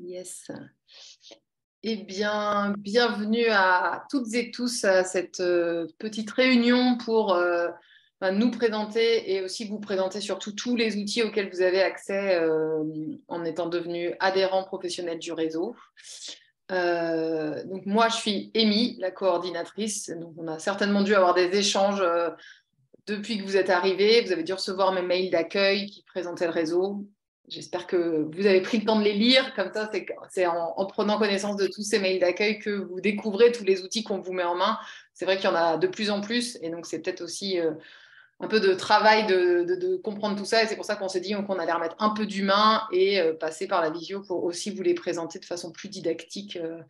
Yes. Eh bien, bienvenue à toutes et tous à cette euh, petite réunion pour euh, ben, nous présenter et aussi vous présenter surtout tous les outils auxquels vous avez accès euh, en étant devenu adhérent professionnel du réseau. donc moi, je suis Amy, la coordinatrice. Donc on a certainement dû avoir des échanges depuis que vous êtes arrivé. Vous avez dû recevoir mes mails d'accueil qui présentaient le réseau. J'espère que vous avez pris le temps de les lire. Comme ça, c'est en, prenant connaissance de tous ces mails d'accueil que vous découvrez tous les outils qu'on vous met en main. C'est vrai qu'il y en a de plus en plus. Et donc, c'est peut-être aussi euh, un peu de travail de, comprendre tout ça. Et c'est pour ça qu'on s'est dit qu'on allait remettre un peu d'humain et euh, passer par la visio pour aussi vous les présenter de façon plus didactique euh,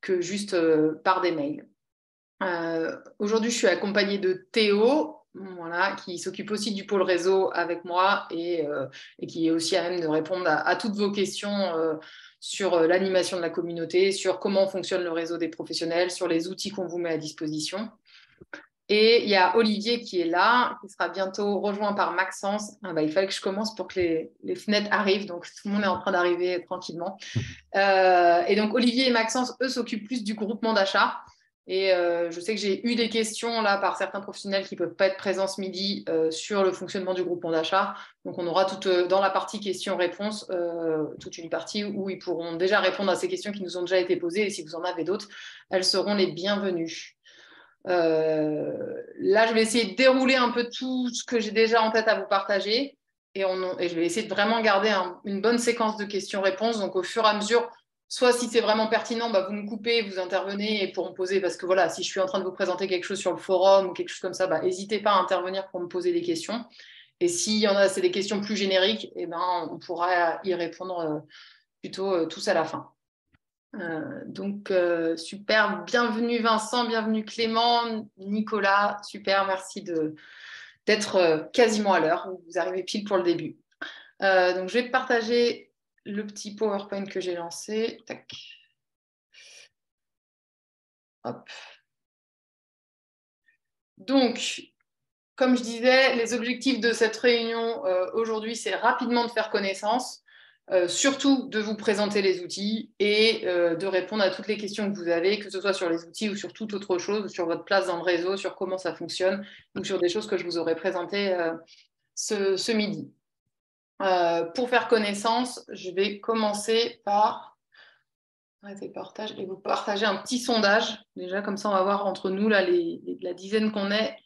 que juste par des mails. Aujourd'hui, je suis accompagnée de Théo, voilà, qui s'occupe aussi du pôle réseau avec moi et, euh, qui est aussi à même de répondre à, toutes vos questions euh, sur euh, l'animation de la communauté, sur comment fonctionne le réseau des professionnels, sur les outils qu'on vous met à disposition. Et il y a Olivier qui est là, qui sera bientôt rejoint par Maxence. Ah bah, il fallait que je commence pour que les, les, fenêtres arrivent, donc tout le monde est en train d'arriver tranquillement. et donc Olivier et Maxence, eux, s'occupent plus du groupement d'achat. Et euh, je sais que j'ai eu des questions là par certains professionnels qui ne peuvent pas être présents ce midi euh, sur le fonctionnement du groupement d'achat. Donc on aura tout, euh, dans la partie questions-réponses toute une partie où ils pourront déjà répondre à ces questions qui nous ont déjà été posées. Et si vous en avez d'autres, elles seront les bienvenues. là, je vais essayer de dérouler un peu tout ce que j'ai déjà en tête à vous partager. Et, je vais essayer de vraiment garder une bonne séquence de questions-réponses. Donc au fur et à mesure, soit si c'est vraiment pertinent, bah, vous me coupez, vous intervenez pour me poser, parce que voilà, si je suis en train de vous présenter quelque chose sur le forum ou quelque chose comme ça, bah, n'hésitez pas à intervenir pour me poser des questions. Et s'il y en a, c'est des questions plus génériques, eh ben, on pourra y répondre euh, plutôt euh, tous à la fin. Euh, donc, super, bienvenue Vincent, bienvenue Clément, Nicolas, super, merci d'être quasiment à l'heure, vous arrivez pile pour le début. donc, je vais partager le petit PowerPoint que j'ai lancé. Tac. Hop. Donc, comme je disais, les objectifs de cette réunion euh, aujourd'hui, c'est rapidement de faire connaissance, euh, surtout de vous présenter les outils et euh, de répondre à toutes les questions que vous avez, que ce soit sur les outils ou sur toute autre chose, sur votre place dans le réseau, sur comment ça fonctionne ou sur des choses que je vous aurais présentées ce, midi. Euh, pour faire connaissance, je vais commencer par vous partager un petit sondage. Déjà, comme ça, on va voir entre nous, là, la dizaine qu'on est,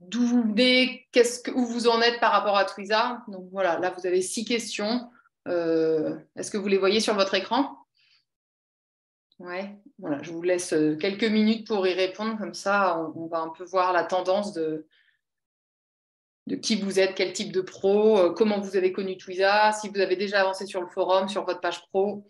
d'où vous venez, où vous en êtes par rapport à Twiza. Donc voilà, là, vous avez six questions. Euh, est-ce que vous les voyez sur votre écran? Ouais, voilà, je vous laisse euh, quelques minutes pour y répondre. Comme ça, on va un peu voir la tendance de, de qui vous êtes, quel type de pro, euh, comment vous avez connu Twiza, si vous avez déjà avancé sur le forum, sur votre page pro.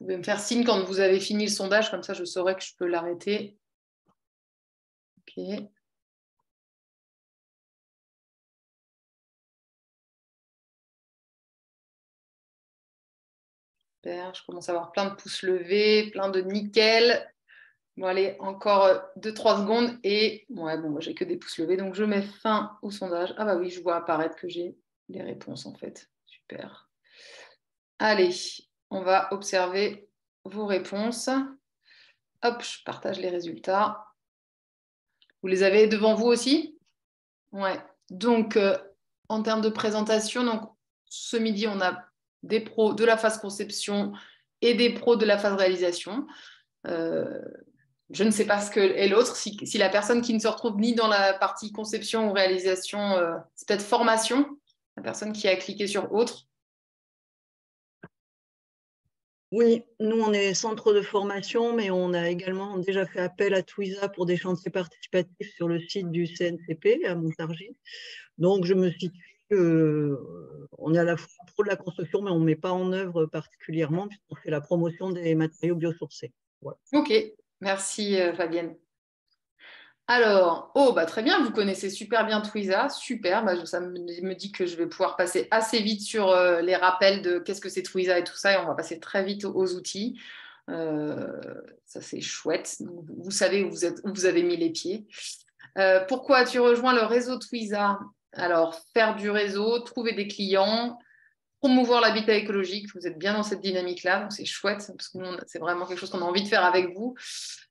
Vous pouvez me faire signe quand vous avez fini le sondage, comme ça je saurai que je peux l'arrêter. Super, je commence à avoir plein de pouces levés, plein de nickel. Bon, allez, encore 2-3 secondes et ouais, bon, moi j'ai que des pouces levés, donc je mets fin au sondage. Ah bah oui, je vois apparaître que j'ai les réponses en fait. Super. Allez, on va observer vos réponses. Hop, je partage les résultats. Vous les avez devant vous aussi? Ouais. Donc, euh, en termes de présentation, donc, ce midi, on a des pros de la phase conception et des pros de la phase réalisation. Euh, je ne sais pas ce que est l'autre. Si, la personne qui ne se retrouve ni dans la partie conception ou réalisation, euh, c'est peut-être formation, la personne qui a cliqué sur autre. Oui, nous, on est centre de formation, mais on a également déjà fait appel à Twiza pour des chantiers participatifs sur le site du CNCP à Montargis. Donc, je me situe, euh, on est à la fois pro de la construction, mais on ne met pas en œuvre particulièrement, puisqu'on fait la promotion des matériaux biosourcés. Ok, merci euh, Fabienne. Alors, oh, bah, très bien, vous connaissez super bien Twiza, super, bah, ça me, dit que je vais pouvoir passer assez vite sur euh, les rappels de qu'est-ce que c'est Twiza et tout ça, et on va passer très vite aux, outils. Euh, ça, c'est chouette. Vous savez où vous, avez mis les pieds. Euh, pourquoi tu rejoins le réseau Twiza? Alors, faire du réseau, trouver des clients, promouvoir l'habitat écologique. Vous êtes bien dans cette dynamique-là, donc c'est chouette, parce que c'est vraiment quelque chose qu'on a envie de faire avec vous.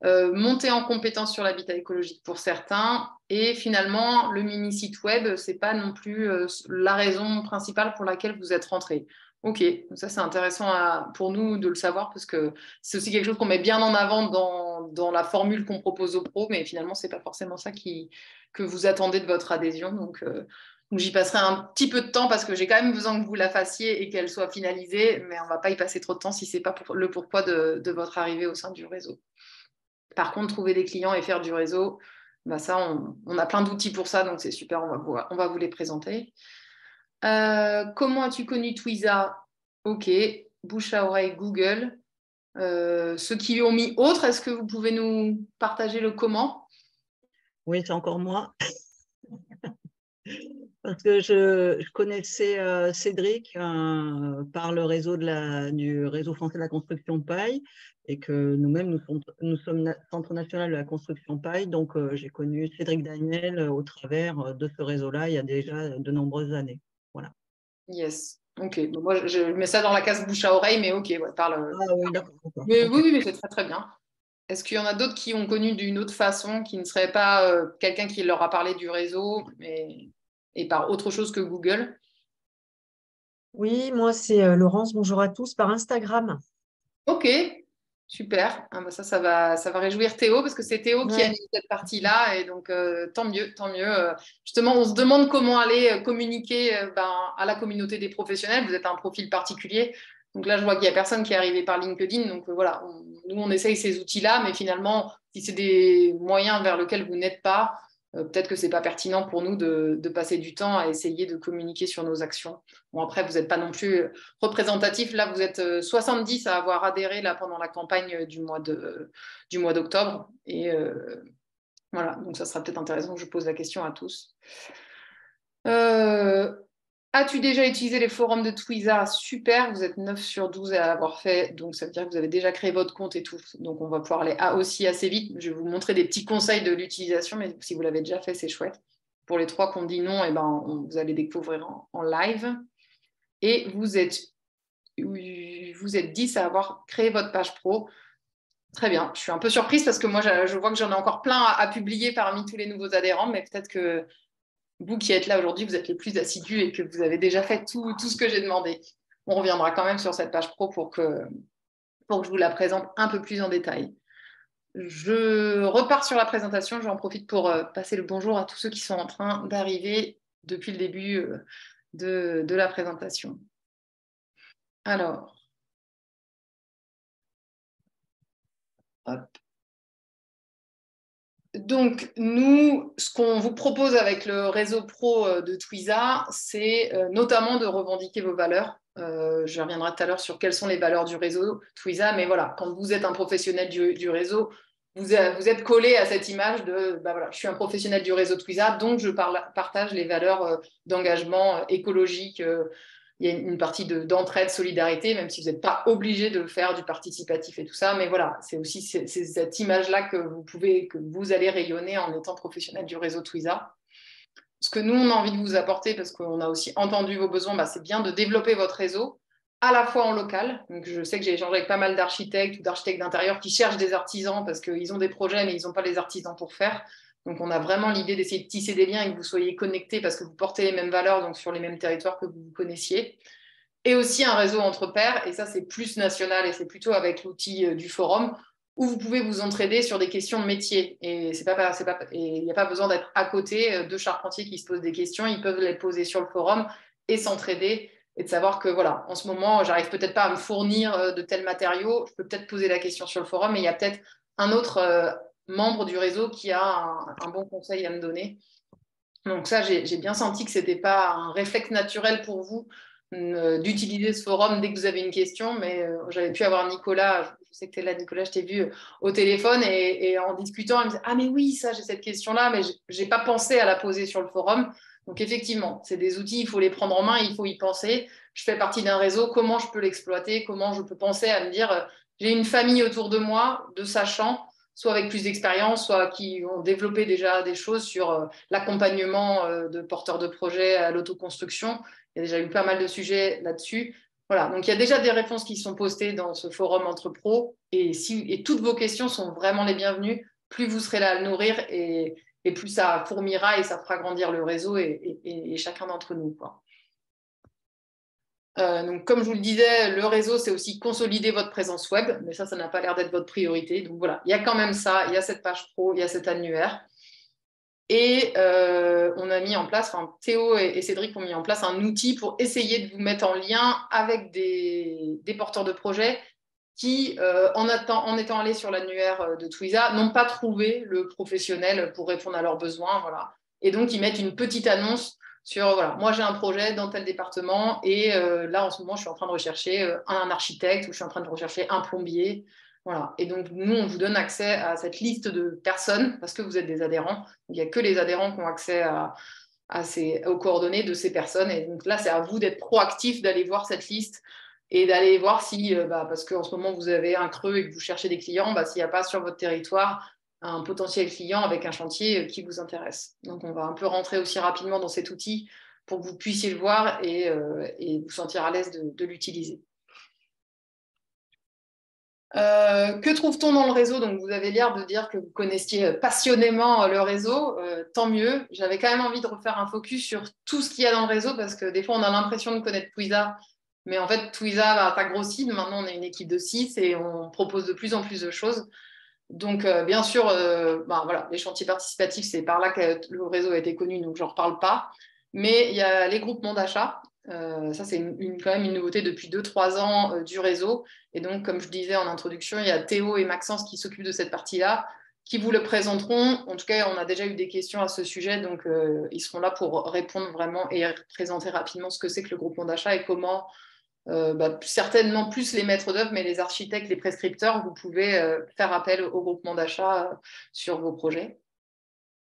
Euh, monter en compétence sur l'habitat écologique pour certains. Et finalement, le mini site web, ce n'est pas non plus euh, la raison principale pour laquelle vous êtes rentré. Ok, ça c'est intéressant pour nous de le savoir parce que c'est aussi quelque chose qu'on met bien en avant dans, la formule qu'on propose aux pros, mais finalement, ce n'est pas forcément ça que vous attendez de votre adhésion. Donc, euh, donc j'y passerai un petit peu de temps parce que j'ai quand même besoin que vous la fassiez et qu'elle soit finalisée, mais on ne va pas y passer trop de temps si ce n'est pas le pourquoi de, votre arrivée au sein du réseau. Par contre, trouver des clients et faire du réseau, bah ça, on, a plein d'outils pour ça, donc c'est super, on va, vous, on va vous les présenter. Euh, comment as-tu connu Twiza? Ok, bouche à oreille Google. Euh, ceux qui ont mis autre, est-ce que vous pouvez nous partager le comment? Oui, c'est encore moi parce que je, connaissais euh, Cédric euh, par le réseau de la, du réseau français de la construction paille et que nous-mêmes, nous, nous, sommes Centre national de la construction paille. Donc, euh, j'ai connu Cédric Daniel au travers de ce réseau-là il y a déjà de nombreuses années. Voilà. Yes. Ok. moi, je mets ça dans la case bouche à oreille, mais ok, parle. Ah, oui. Mais oui, oui, mais c'est très, très bien. Est-ce qu'il y en a d'autres qui ont connu d'une autre façon, qui ne serait pas quelqu'un qui leur a parlé du réseau, mais et par autre chose que Google Oui, moi c'est euh, Laurence, bonjour à tous, par Instagram. Ok, super. Ah, bah, ça, ça va, ça va réjouir Théo parce que c'est Théo qui a mis cette partie-là et donc euh, tant mieux, tant mieux. Euh, justement, on se demande comment aller communiquer ben, à la communauté des professionnels. Vous êtes un profil particulier. Donc là, je vois qu'il n'y a personne qui est arrivé par LinkedIn. Donc voilà, nous, on essaye ces outils-là, mais finalement, si c'est des moyens vers lesquels vous n'êtes pas, peut-être que ce n'est pas pertinent pour nous de, passer du temps à essayer de communiquer sur nos actions. Bon, après, vous n'êtes pas non plus représentatif. Là, vous êtes 70 euh, à avoir adhéré là, pendant la campagne du mois, de, du mois d'octobre. Et euh, voilà, donc ça sera peut-être intéressant que je pose la question à tous. As-tu déjà utilisé les forums de Twiza? Super, vous êtes 9 sur 12 à avoir fait, donc ça veut dire que vous avez déjà créé votre compte et tout. Donc on va pouvoir aller aussi assez vite. Je vais vous montrer des petits conseils de l'utilisation, mais si vous l'avez déjà fait, c'est chouette. Pour les trois qu'on dit non, eh ben, vous allez découvrir en, live. Et vous êtes, vous êtes 10 à avoir créé votre page pro. Très bien. Je suis un peu surprise parce que moi, je, vois que j'en ai encore plein à publier parmi tous les nouveaux adhérents, mais peut-être que vous qui êtes là aujourd'hui, vous êtes les plus assidus et que vous avez déjà fait tout, tout ce que j'ai demandé. On reviendra quand même sur cette page pro pour que, pour que je vous la présente un peu plus en détail. Je repars sur la présentation. J'en profite pour euh, passer le bonjour à tous ceux qui sont en train d'arriver depuis le début euh, de, de la présentation. Alors, hop. Donc, nous, ce qu'on vous propose avec le réseau pro euh, de Twiza, c'est euh, notamment de revendiquer vos valeurs. Euh, je reviendrai tout à l'heure sur quelles sont les valeurs du réseau Twiza, mais voilà, quand vous êtes un professionnel du, réseau, vous, êtes collé à cette image de bah voilà, je suis un professionnel du réseau Twiza, donc je partage les valeurs d'engagement écologique, il y a une partie d'entraide, solidarité, même si vous n'êtes pas obligé de faire du participatif et tout ça. Mais voilà, c'est aussi cette image-là que vous pouvez, que vous allez rayonner en étant professionnel du réseau Twiza. Ce que nous, on a envie de vous apporter, parce qu'on a aussi entendu vos besoins, bah, c'est bien de développer votre réseau, à la fois en local. Donc, je sais que j'ai échangé avec pas mal d'architectes ou d'architectes d'intérieur qui cherchent des artisans parce qu'ils ont des projets, mais ils n'ont pas les artisans pour faire. Donc, on a vraiment l'idée d'essayer de tisser des liens et que vous soyez connectés parce que vous portez les mêmes valeurs, sur les mêmes territoires que vous connaissiez. Et aussi un réseau entre pairs, et ça, c'est plus national et c'est plutôt avec l'outil euh, du forum où vous pouvez vous entraider sur des questions de métier. Et il n'y a pas besoin d'être à côté euh, de charpentiers qui se posent des questions, ils peuvent les poser sur le forum et s'entraider et de savoir que voilà, en ce moment, j'arrive peut-être pas à me fournir euh, de tels matériaux, je peux peut-être poser la question sur le forum, mais il y a peut-être un autre membre du réseau qui a un, bon conseil à me donner. Donc ça, j'ai bien senti que ce n'était pas un réflexe naturel pour vous euh, d'utiliser ce forum dès que vous avez une question, mais euh, j'avais pu avoir Nicolas, je sais que tu es là, Nicolas, je t'ai vu au téléphone et, en discutant, elle me dit Ah, mais oui, ça, j'ai cette question-là, mais je n'ai pas pensé à la poser sur le forum. Donc, effectivement, c'est des outils, il faut les prendre en main, il faut y penser. Je fais partie d'un réseau, comment je peux l'exploiter Comment je peux penser à me dire J'ai une famille autour de moi, de sachants, soit avec plus d'expérience, soit qui ont développé déjà des choses sur euh, l'accompagnement euh, de porteurs de projets à l'autoconstruction. Il y a déjà eu pas mal de sujets là-dessus. Voilà, donc il y a déjà des réponses qui sont postées dans ce forum entre pros et, si, et toutes vos questions sont vraiment les bienvenues. Plus vous serez là à le nourrir et, et plus ça fourmira et ça fera grandir le réseau et, et chacun d'entre nous. Quoi. Euh, donc, comme je vous le disais, le réseau, c'est aussi consolider votre présence web, mais ça, ça n'a pas l'air d'être votre priorité. Donc voilà, il y a quand même ça, il y a cette page pro, il y a cet annuaire. Et euh, on a mis en place, enfin Théo et, Cédric ont mis en place un outil pour essayer de vous mettre en lien avec des, porteurs de projets qui, euh, en, en, étant allés sur l'annuaire de Twiza, n'ont pas trouvé le professionnel pour répondre à leurs besoins. Voilà. Et donc, ils mettent une petite annonce sur, voilà, moi j'ai un projet dans tel département et euh, là, en ce moment, je suis en train de rechercher euh, un architecte ou je suis en train de rechercher un plombier. Voilà. Et donc, nous, on vous donne accès à cette liste de personnes parce que vous êtes des adhérents. Il n'y a que les adhérents qui ont accès aux coordonnées de ces personnes. Et donc là, c'est à vous d'être proactif, d'aller voir cette liste et d'aller voir si, euh, bah, parce qu'en ce moment, vous avez un creux et que vous cherchez des clients, bah, s'il n'y a pas sur votre territoire un potentiel client avec un chantier euh, qui vous intéresse. Donc, on va un peu rentrer aussi rapidement dans cet outil pour que vous puissiez le voir et, euh, vous sentir à l'aise de, l'utiliser. Euh, que trouve-t-on dans le réseau? Donc, vous avez l'air de dire que vous connaissiez passionnément le réseau. tant mieux. J'avais quand même envie de refaire un focus sur tout ce qu'il y a dans le réseau parce que des fois, on a l'impression de connaître Twiza, mais en fait, Twiza n'a pas grossi. Maintenant, on est une équipe de 6 et on propose de plus en plus de choses. Donc, euh, bien sûr, euh, ben, les chantiers participatifs, c'est par là que le réseau a été connu, donc je n'en reparle pas. Mais il y a les groupements d'achat. Euh, ça, c'est quand même une nouveauté depuis 2-3 ans du réseau. Et donc, comme je disais en introduction, il y a Théo et Maxence qui s'occupent de cette partie-là, qui vous le présenteront. En tout cas, on a déjà eu des questions à ce sujet, donc ils seront là pour répondre vraiment et présenter rapidement ce que c'est que le groupement d'achat et comment euh, bah, certainement plus les maîtres d'œuvre, mais les architectes, les prescripteurs, vous pouvez euh, faire appel au groupement d'achat euh, sur vos projets.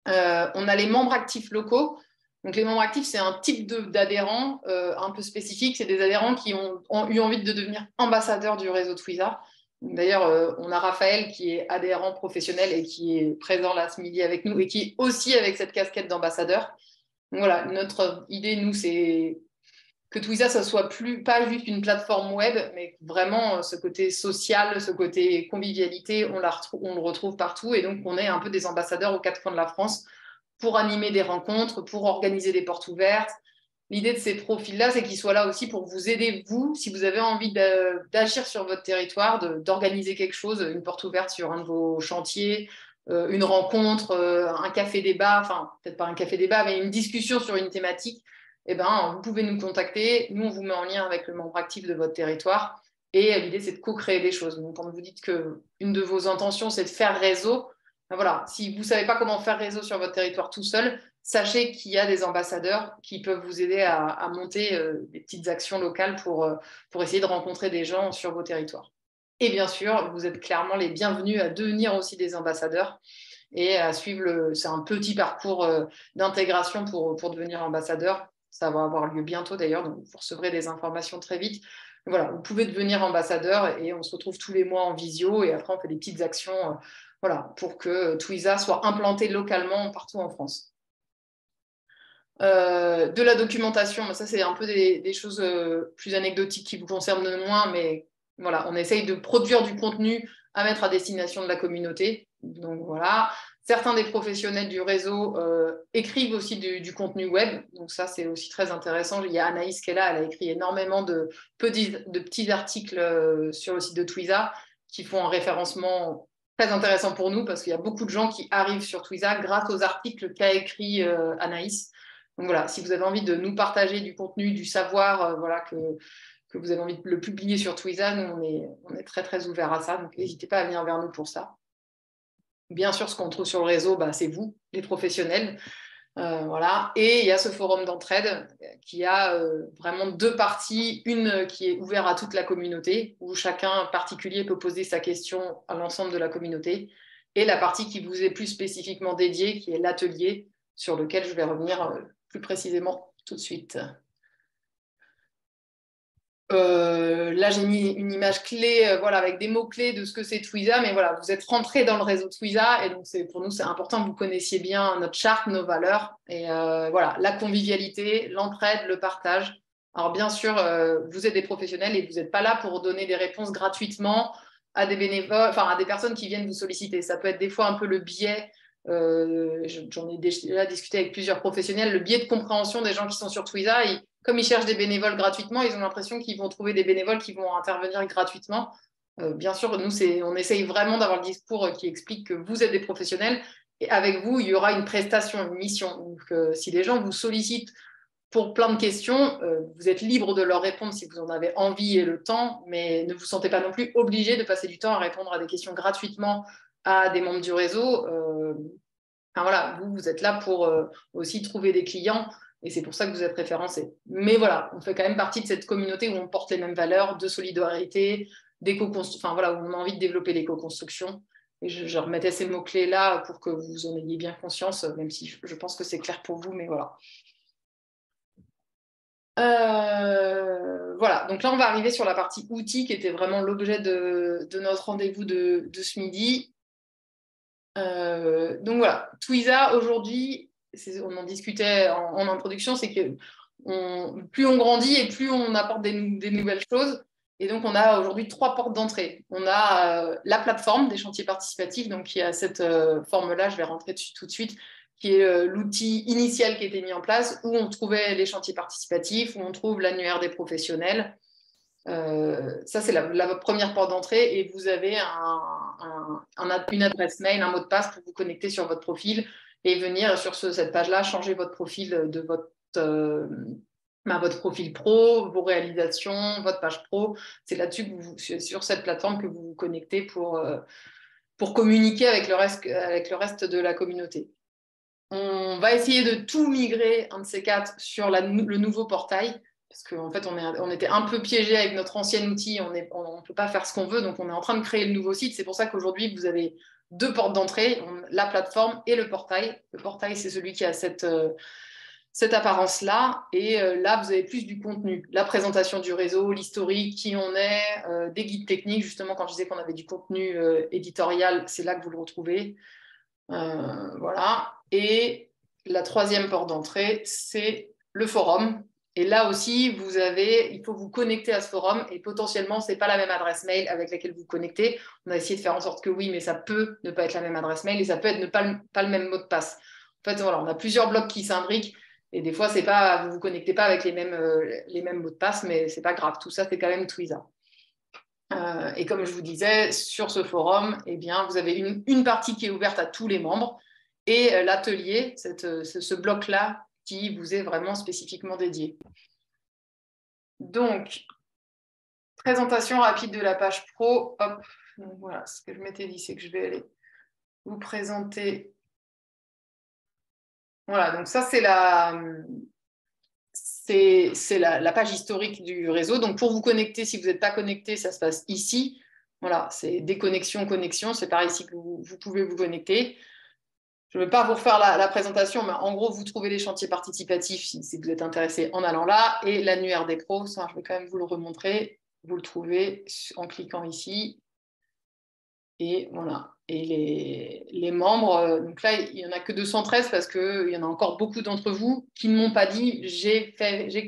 on a les membres actifs locaux. Donc, les membres actifs, c'est un type d'adhérents un peu spécifique. C'est des adhérents qui ont, eu envie de devenir ambassadeurs du réseau Twiza. D'ailleurs, on a Raphaël qui est adhérent professionnel et qui est présent là ce midi avec nous et qui est aussi avec cette casquette d'ambassadeur. Voilà, notre idée, nous, c'est que Twiza, ça soit plus pas juste une plateforme web, mais vraiment euh, ce côté social, ce côté convivialité, on, le retrouve partout. Et donc, on est un peu des ambassadeurs aux quatre coins de la France pour animer des rencontres, pour organiser des portes ouvertes. L'idée de ces profils-là, c'est qu'ils soient là aussi pour vous aider, vous, si vous avez envie d'agir sur votre territoire, d'organiser quelque chose, une porte ouverte sur un de vos chantiers, euh, une rencontre, euh, un café débat, enfin, peut-être pas un café débat, mais une discussion sur une thématique eh ben, vous pouvez nous contacter. Nous, on vous met en lien avec le membre actif de votre territoire. Et l'idée, c'est de co-créer des choses. Donc, quand vous dites qu'une de vos intentions, c'est de faire réseau, ben voilà, si vous ne savez pas comment faire réseau sur votre territoire tout seul, sachez qu'il y a des ambassadeurs qui peuvent vous aider à, monter euh, des petites actions locales pour, euh, pour essayer de rencontrer des gens sur vos territoires. Et bien sûr, vous êtes clairement les bienvenus à devenir aussi des ambassadeurs et à suivre. C'est un petit parcours euh, d'intégration pour devenir ambassadeur. Ça va avoir lieu bientôt d'ailleurs, donc vous recevrez des informations très vite. Voilà, vous pouvez devenir ambassadeur et on se retrouve tous les mois en visio et après on fait des petites actions euh, voilà, pour que Twiza soit implanté localement partout en France. Euh, de la documentation, ça c'est un peu des, choses euh, plus anecdotiques qui vous concernent moins, mais voilà, on essaye de produire du contenu à mettre à destination de la communauté. Donc voilà, Certains des professionnels du réseau euh, écrivent aussi du, contenu web, donc ça c'est aussi très intéressant. Il y a Anaïs qui est là, elle a écrit énormément de petits, articles euh, sur le site de Twiza qui font un référencement très intéressant pour nous parce qu'il y a beaucoup de gens qui arrivent sur Twiza grâce aux articles qu'a écrit euh, Anaïs. Donc voilà, si vous avez envie de nous partager du contenu, du savoir, voilà que, vous avez envie de le publier sur Twiza, nous on est, on est très très ouvert à ça, donc n'hésitez pas à venir vers nous pour ça. Bien sûr, ce qu'on trouve sur le réseau, bah, c'est vous, les professionnels. Euh, voilà. Et il y a ce forum d'entraide qui a euh, vraiment deux parties. Une qui est ouverte à toute la communauté, où chacun particulier peut poser sa question à l'ensemble de la communauté. Et la partie qui vous est plus spécifiquement dédiée, qui est l'atelier, sur lequel je vais revenir euh, plus précisément tout de suite. Euh, là, j'ai mis une image clé euh, voilà, avec des mots-clés de ce que c'est Twiza, mais voilà, vous êtes rentré dans le réseau Twiza et donc pour nous, c'est important que vous connaissiez bien notre charte, nos valeurs et euh, voilà, la convivialité, l'entraide, le partage. Alors, bien sûr, vous êtes des professionnels et vous n'êtes pas là pour donner des réponses gratuitement à des bénévoles, enfin à des personnes qui viennent vous solliciter. Ça peut être des fois un peu le biais j'en ai déjà discuté avec plusieurs professionnels, le biais de compréhension des gens qui sont sur Twiza, comme ils cherchent des bénévoles gratuitement, ils ont l'impression qu'ils vont trouver des bénévoles qui vont intervenir gratuitement. Euh, bien sûr, nous, on essaye vraiment d'avoir le discours qui explique que vous êtes des professionnels et avec vous, il y aura une prestation, une mission. Donc, euh, si les gens vous sollicitent pour plein de questions, euh, vous êtes libre de leur répondre si vous en avez envie et le temps, mais ne vous sentez pas non plus obligé de passer du temps à répondre à des questions gratuitement à des membres du réseau. Enfin, voilà, vous, vous êtes là pour aussi trouver des clients et c'est pour ça que vous êtes référencé. Mais voilà, on fait quand même partie de cette communauté où on porte les mêmes valeurs de solidarité, enfin voilà, où on a envie de développer l'éco-construction. Et je, remettais ces mots-clés là pour que vous en ayez bien conscience, même si je, pense que c'est clair pour vous, mais voilà. Euh, voilà, donc là on va arriver sur la partie outils qui était vraiment l'objet de, notre rendez-vous de, ce midi. Euh, donc voilà, Twiza aujourd'hui on en discutait en, introduction, c'est que plus on grandit et plus on apporte des, nouvelles choses. Et donc, on a aujourd'hui trois portes d'entrée. On a euh, la plateforme des chantiers participatifs, donc qui a cette euh, forme-là, je vais rentrer tout de suite, qui est euh, l'outil initial qui a été mis en place, où on trouvait les chantiers participatifs, où on trouve l'annuaire des professionnels. ça, c'est la, première porte d'entrée et vous avez une adresse mail, un mot de passe pour vous connecter sur votre profil et venir sur cette page-là changer votre profil de votre, euh, bah, votre profil pro, vos réalisations, votre page pro. C'est là-dessus que sur cette plateforme que vous vous connectez pour, euh, pour communiquer avec le, reste, avec le reste de la communauté. On va essayer de tout migrer, un de ces quatre, sur le nouveau portail parce qu'en fait, on, est, on, était un peu piégé avec notre ancien outil, on ne on, peut pas faire ce qu'on veut, donc on est en train de créer le nouveau site. C'est pour ça qu'aujourd'hui, vous avez deux portes d'entrée, la plateforme et le portail. Le portail, c'est celui qui a cette, euh, cette apparence-là. Et euh, là, vous avez plus du contenu, la présentation du réseau, l'historique, qui on est, euh, des guides techniques. Justement, quand je disais qu'on avait du contenu éditorial, c'est là que vous le retrouvez. voilà. Et la troisième porte d'entrée, c'est le forum, et là aussi, vous avez, il faut vous connecter à ce forum et potentiellement, ce n'est pas la même adresse mail avec laquelle vous connectez. On a essayé de faire en sorte que oui, mais ça peut ne pas être la même adresse mail et ça peut être ne pas le, le même mot de passe. En fait, voilà, on a plusieurs blocs qui s'imbriquent et des fois, pas, vous ne vous connectez pas avec les mêmes, euh, les mêmes mots de passe, mais ce n'est pas grave. Tout ça, c'est quand même Twiza. Euh, et comme je vous disais, sur ce forum, eh bien, vous avez une, une partie qui est ouverte à tous les membres et euh, l'atelier, ce bloc-là qui vous est vraiment spécifiquement dédié. Donc, présentation rapide de la page pro. Hop, voilà, ce que je m'étais dit, c'est que je vais aller vous présenter. Voilà, donc ça, c'est la, c'est, la, page historique du réseau. Donc, pour vous connecter, si vous n'êtes pas connecté, ça se passe ici. Voilà, c'est déconnexion, connexion. C'est par ici que vous pouvez vous connecter. Je ne vais pas vous refaire la, présentation, mais en gros, vous trouvez les chantiers participatifs si, vous êtes intéressé en allant là. Et l'annuaire des pros, ça, je vais quand même vous le remontrer. Vous le trouvez en cliquant ici. Et voilà. Et les, membres, euh, donc là, il n'y en a que 213 parce qu'il y en a encore beaucoup d'entre vous qui ne m'ont pas dit j'ai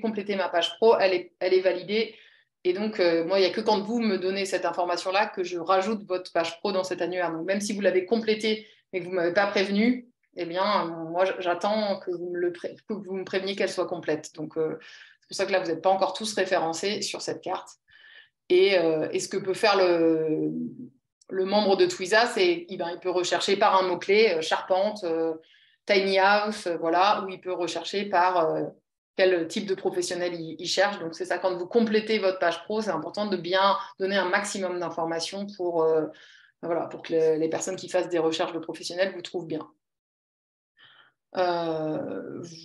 complété ma page pro, elle est, validée. Et donc, euh, moi, il n'y a que quand vous me donnez cette information-là que je rajoute votre page pro dans cet annuaire. Donc, même si vous l'avez complété et que vous ne m'avez pas prévenu, eh bien, moi, j'attends que, vous me préveniez qu'elle soit complète. Donc, euh, c'est pour ça que là, vous n'êtes pas encore tous référencés sur cette carte. Euh, et, ce que peut faire le, membre de Twiza, c'est qu'il ben, il peut rechercher par un mot-clé euh, charpente, tiny house, voilà, ou il peut rechercher par quel type de professionnel il, cherche. Donc, c'est ça, quand vous complétez votre page pro, c'est important de bien donner un maximum d'informations pour voilà, pour que les personnes qui fassent des recherches de professionnels vous trouvent bien.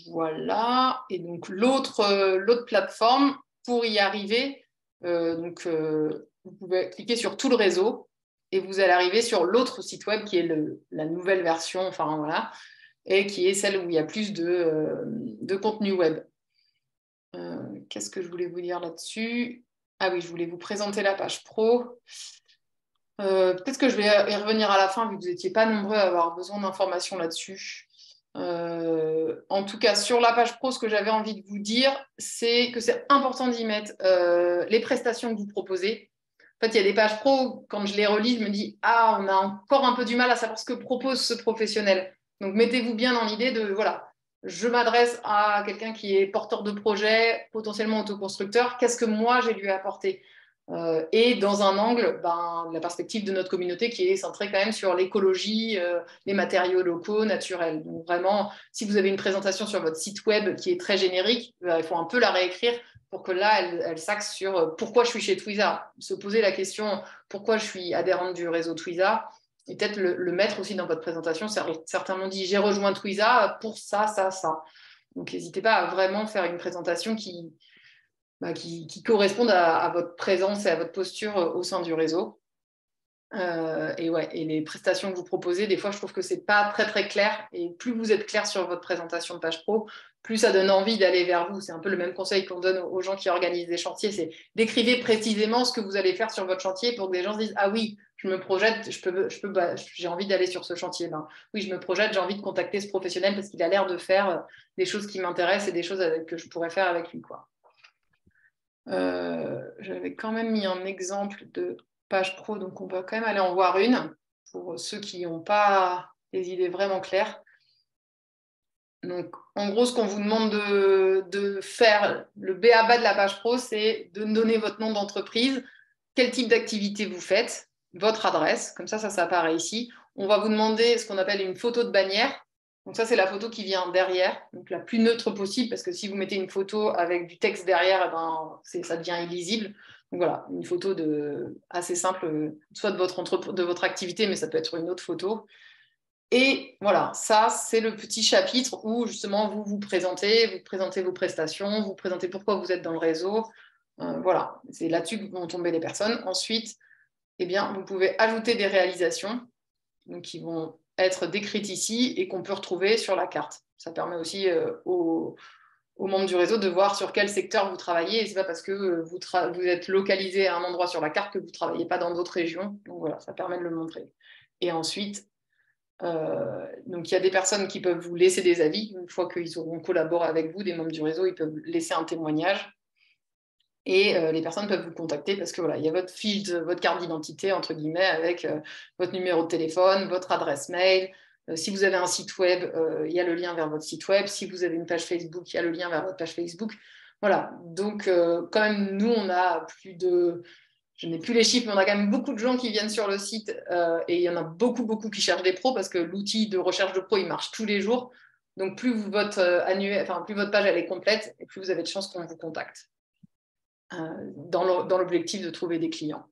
voilà. Et donc l'autre plateforme, pour y arriver, donc, vous pouvez cliquer sur tout le réseau et vous allez arriver sur l'autre site web qui est la nouvelle version, enfin voilà, et qui est celle où il y a plus de, de contenu web. Qu'est-ce que je voulais vous dire là-dessus? Ah oui, je voulais vous présenter la page pro. Euh, peut-être que je vais y revenir à la fin, vu que vous n'étiez pas nombreux à avoir besoin d'informations là-dessus. Euh, en tout cas, sur la page pro, ce que j'avais envie de vous dire, c'est que c'est important d'y mettre euh, les prestations que vous proposez. En fait, il y a des pages pro, quand je les relis, je me dis Ah, on a encore un peu du mal à savoir ce que propose ce professionnel. Donc, mettez-vous bien dans l'idée de voilà, je m'adresse à quelqu'un qui est porteur de projet, potentiellement autoconstructeur. Qu'est-ce que moi j'ai lui apporté euh, et dans un angle, ben, la perspective de notre communauté qui est centrée quand même sur l'écologie, euh, les matériaux locaux, naturels. Donc vraiment, si vous avez une présentation sur votre site web qui est très générique, ben, il faut un peu la réécrire pour que là, elle, s'axe sur euh, pourquoi je suis chez Twiza. Se poser la question pourquoi je suis adhérente du réseau Twiza et peut-être le, le, mettre aussi dans votre présentation. Certains m'ont dit j'ai rejoint Twiza pour ça, ça, ça. Donc n'hésitez pas à vraiment faire une présentation qui, bah, qui, correspondent à, votre présence et à votre posture euh, au sein du réseau. Euh, et, ouais, et les prestations que vous proposez, des fois, je trouve que ce n'est pas très très clair. Et plus vous êtes clair sur votre présentation de page pro, plus ça donne envie d'aller vers vous. C'est un peu le même conseil qu'on donne aux gens qui organisent des chantiers, c'est d'écrivez précisément ce que vous allez faire sur votre chantier pour que les gens se disent ah oui, je me projette, je peux, j'ai envie d'aller sur ce chantier. là oui, je me projette, j'ai envie de contacter ce professionnel parce qu'il a l'air de faire des choses qui m'intéressent et des choses que je pourrais faire avec lui, quoi. Euh, j'avais quand même mis un exemple de page pro, donc on va quand même aller en voir une pour ceux qui n'ont pas des idées vraiment claires. Donc, en gros, ce qu'on vous demande de, faire, le BABA de la page pro, c'est de donner votre nom d'entreprise, quel type d'activité vous faites, votre adresse, comme ça, ça, ça apparaît ici. On va vous demander ce qu'on appelle une photo de bannière. Donc ça, c'est la photo qui vient derrière, donc la plus neutre possible, parce que si vous mettez une photo avec du texte derrière, eh ben, ça devient illisible. Donc voilà, une photo de, assez simple, soit de votre, de votre activité, mais ça peut être une autre photo. Et voilà, ça, c'est le petit chapitre où justement vous vous présentez, vous présentez vos prestations, vous présentez pourquoi vous êtes dans le réseau. Euh, voilà, c'est là-dessus que vont tomber les personnes. Ensuite, eh bien, vous pouvez ajouter des réalisations donc, qui vont être décrite ici et qu'on peut retrouver sur la carte. Ça permet aussi euh, aux, membres du réseau de voir sur quel secteur vous travaillez. Ce n'est pas parce que euh, vous, êtes localisé à un endroit sur la carte que vous ne travaillez pas dans d'autres régions. Donc voilà, ça permet de le montrer. Et ensuite, euh, il y a des personnes qui peuvent vous laisser des avis. Une fois qu'ils auront collaboré avec vous, des membres du réseau, ils peuvent laisser un témoignage. Et les personnes peuvent vous contacter parce que voilà, il y a votre fiche, votre carte d'identité entre guillemets avec votre numéro de téléphone, votre adresse mail. si vous avez un site web, il y a le lien vers votre site web. Si vous avez une page Facebook, il y a le lien vers votre page Facebook. Voilà. Donc quand même, nous, on a plus de, je n'ai plus les chiffres, mais on a quand même beaucoup de gens qui viennent sur le site et il y en a beaucoup, beaucoup qui cherchent des pros parce que l'outil de recherche de pros, il marche tous les jours. Donc plus votre annuel, enfin plus votre page elle est complète plus vous avez de chances qu'on vous contacte. Euh, dans l'objectif de trouver des clients.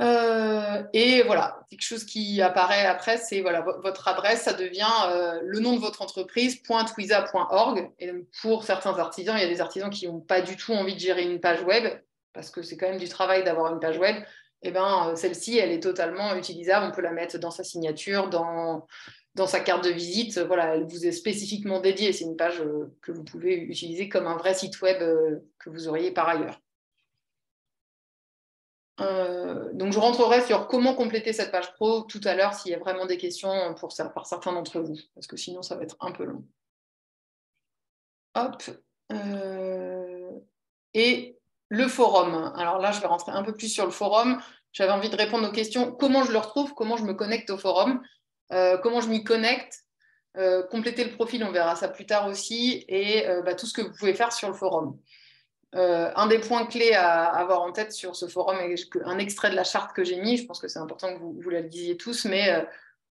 Euh, et voilà, quelque chose qui apparaît après, c'est voilà, votre adresse, ça devient euh, le nom de votre entreprise, .twiza.org. Et pour certains artisans, il y a des artisans qui n'ont pas du tout envie de gérer une page web, parce que c'est quand même du travail d'avoir une page web. Et eh ben, celle-ci, elle est totalement utilisable. On peut la mettre dans sa signature, dans, dans sa carte de visite, euh, voilà, elle vous est spécifiquement dédiée. C'est une page euh, que vous pouvez utiliser comme un vrai site web euh, que vous auriez par ailleurs. donc je rentrerai sur comment compléter cette page pro tout à l'heure s'il y a vraiment des questions pour, par certains d'entre vous, parce que sinon ça va être un peu long. Hop. et le forum. Alors là, je vais rentrer un peu plus sur le forum. J'avais envie de répondre aux questions. Comment je le retrouve? Comment je me connecte au forum? Comment je m'y connecte, euh, compléter le profil, on verra ça plus tard aussi, et euh, bah, tout ce que vous pouvez faire sur le forum. un des points clés à avoir en tête sur ce forum est un extrait de la charte que j'ai mis. Je pense que c'est important que vous, la disiez tous, mais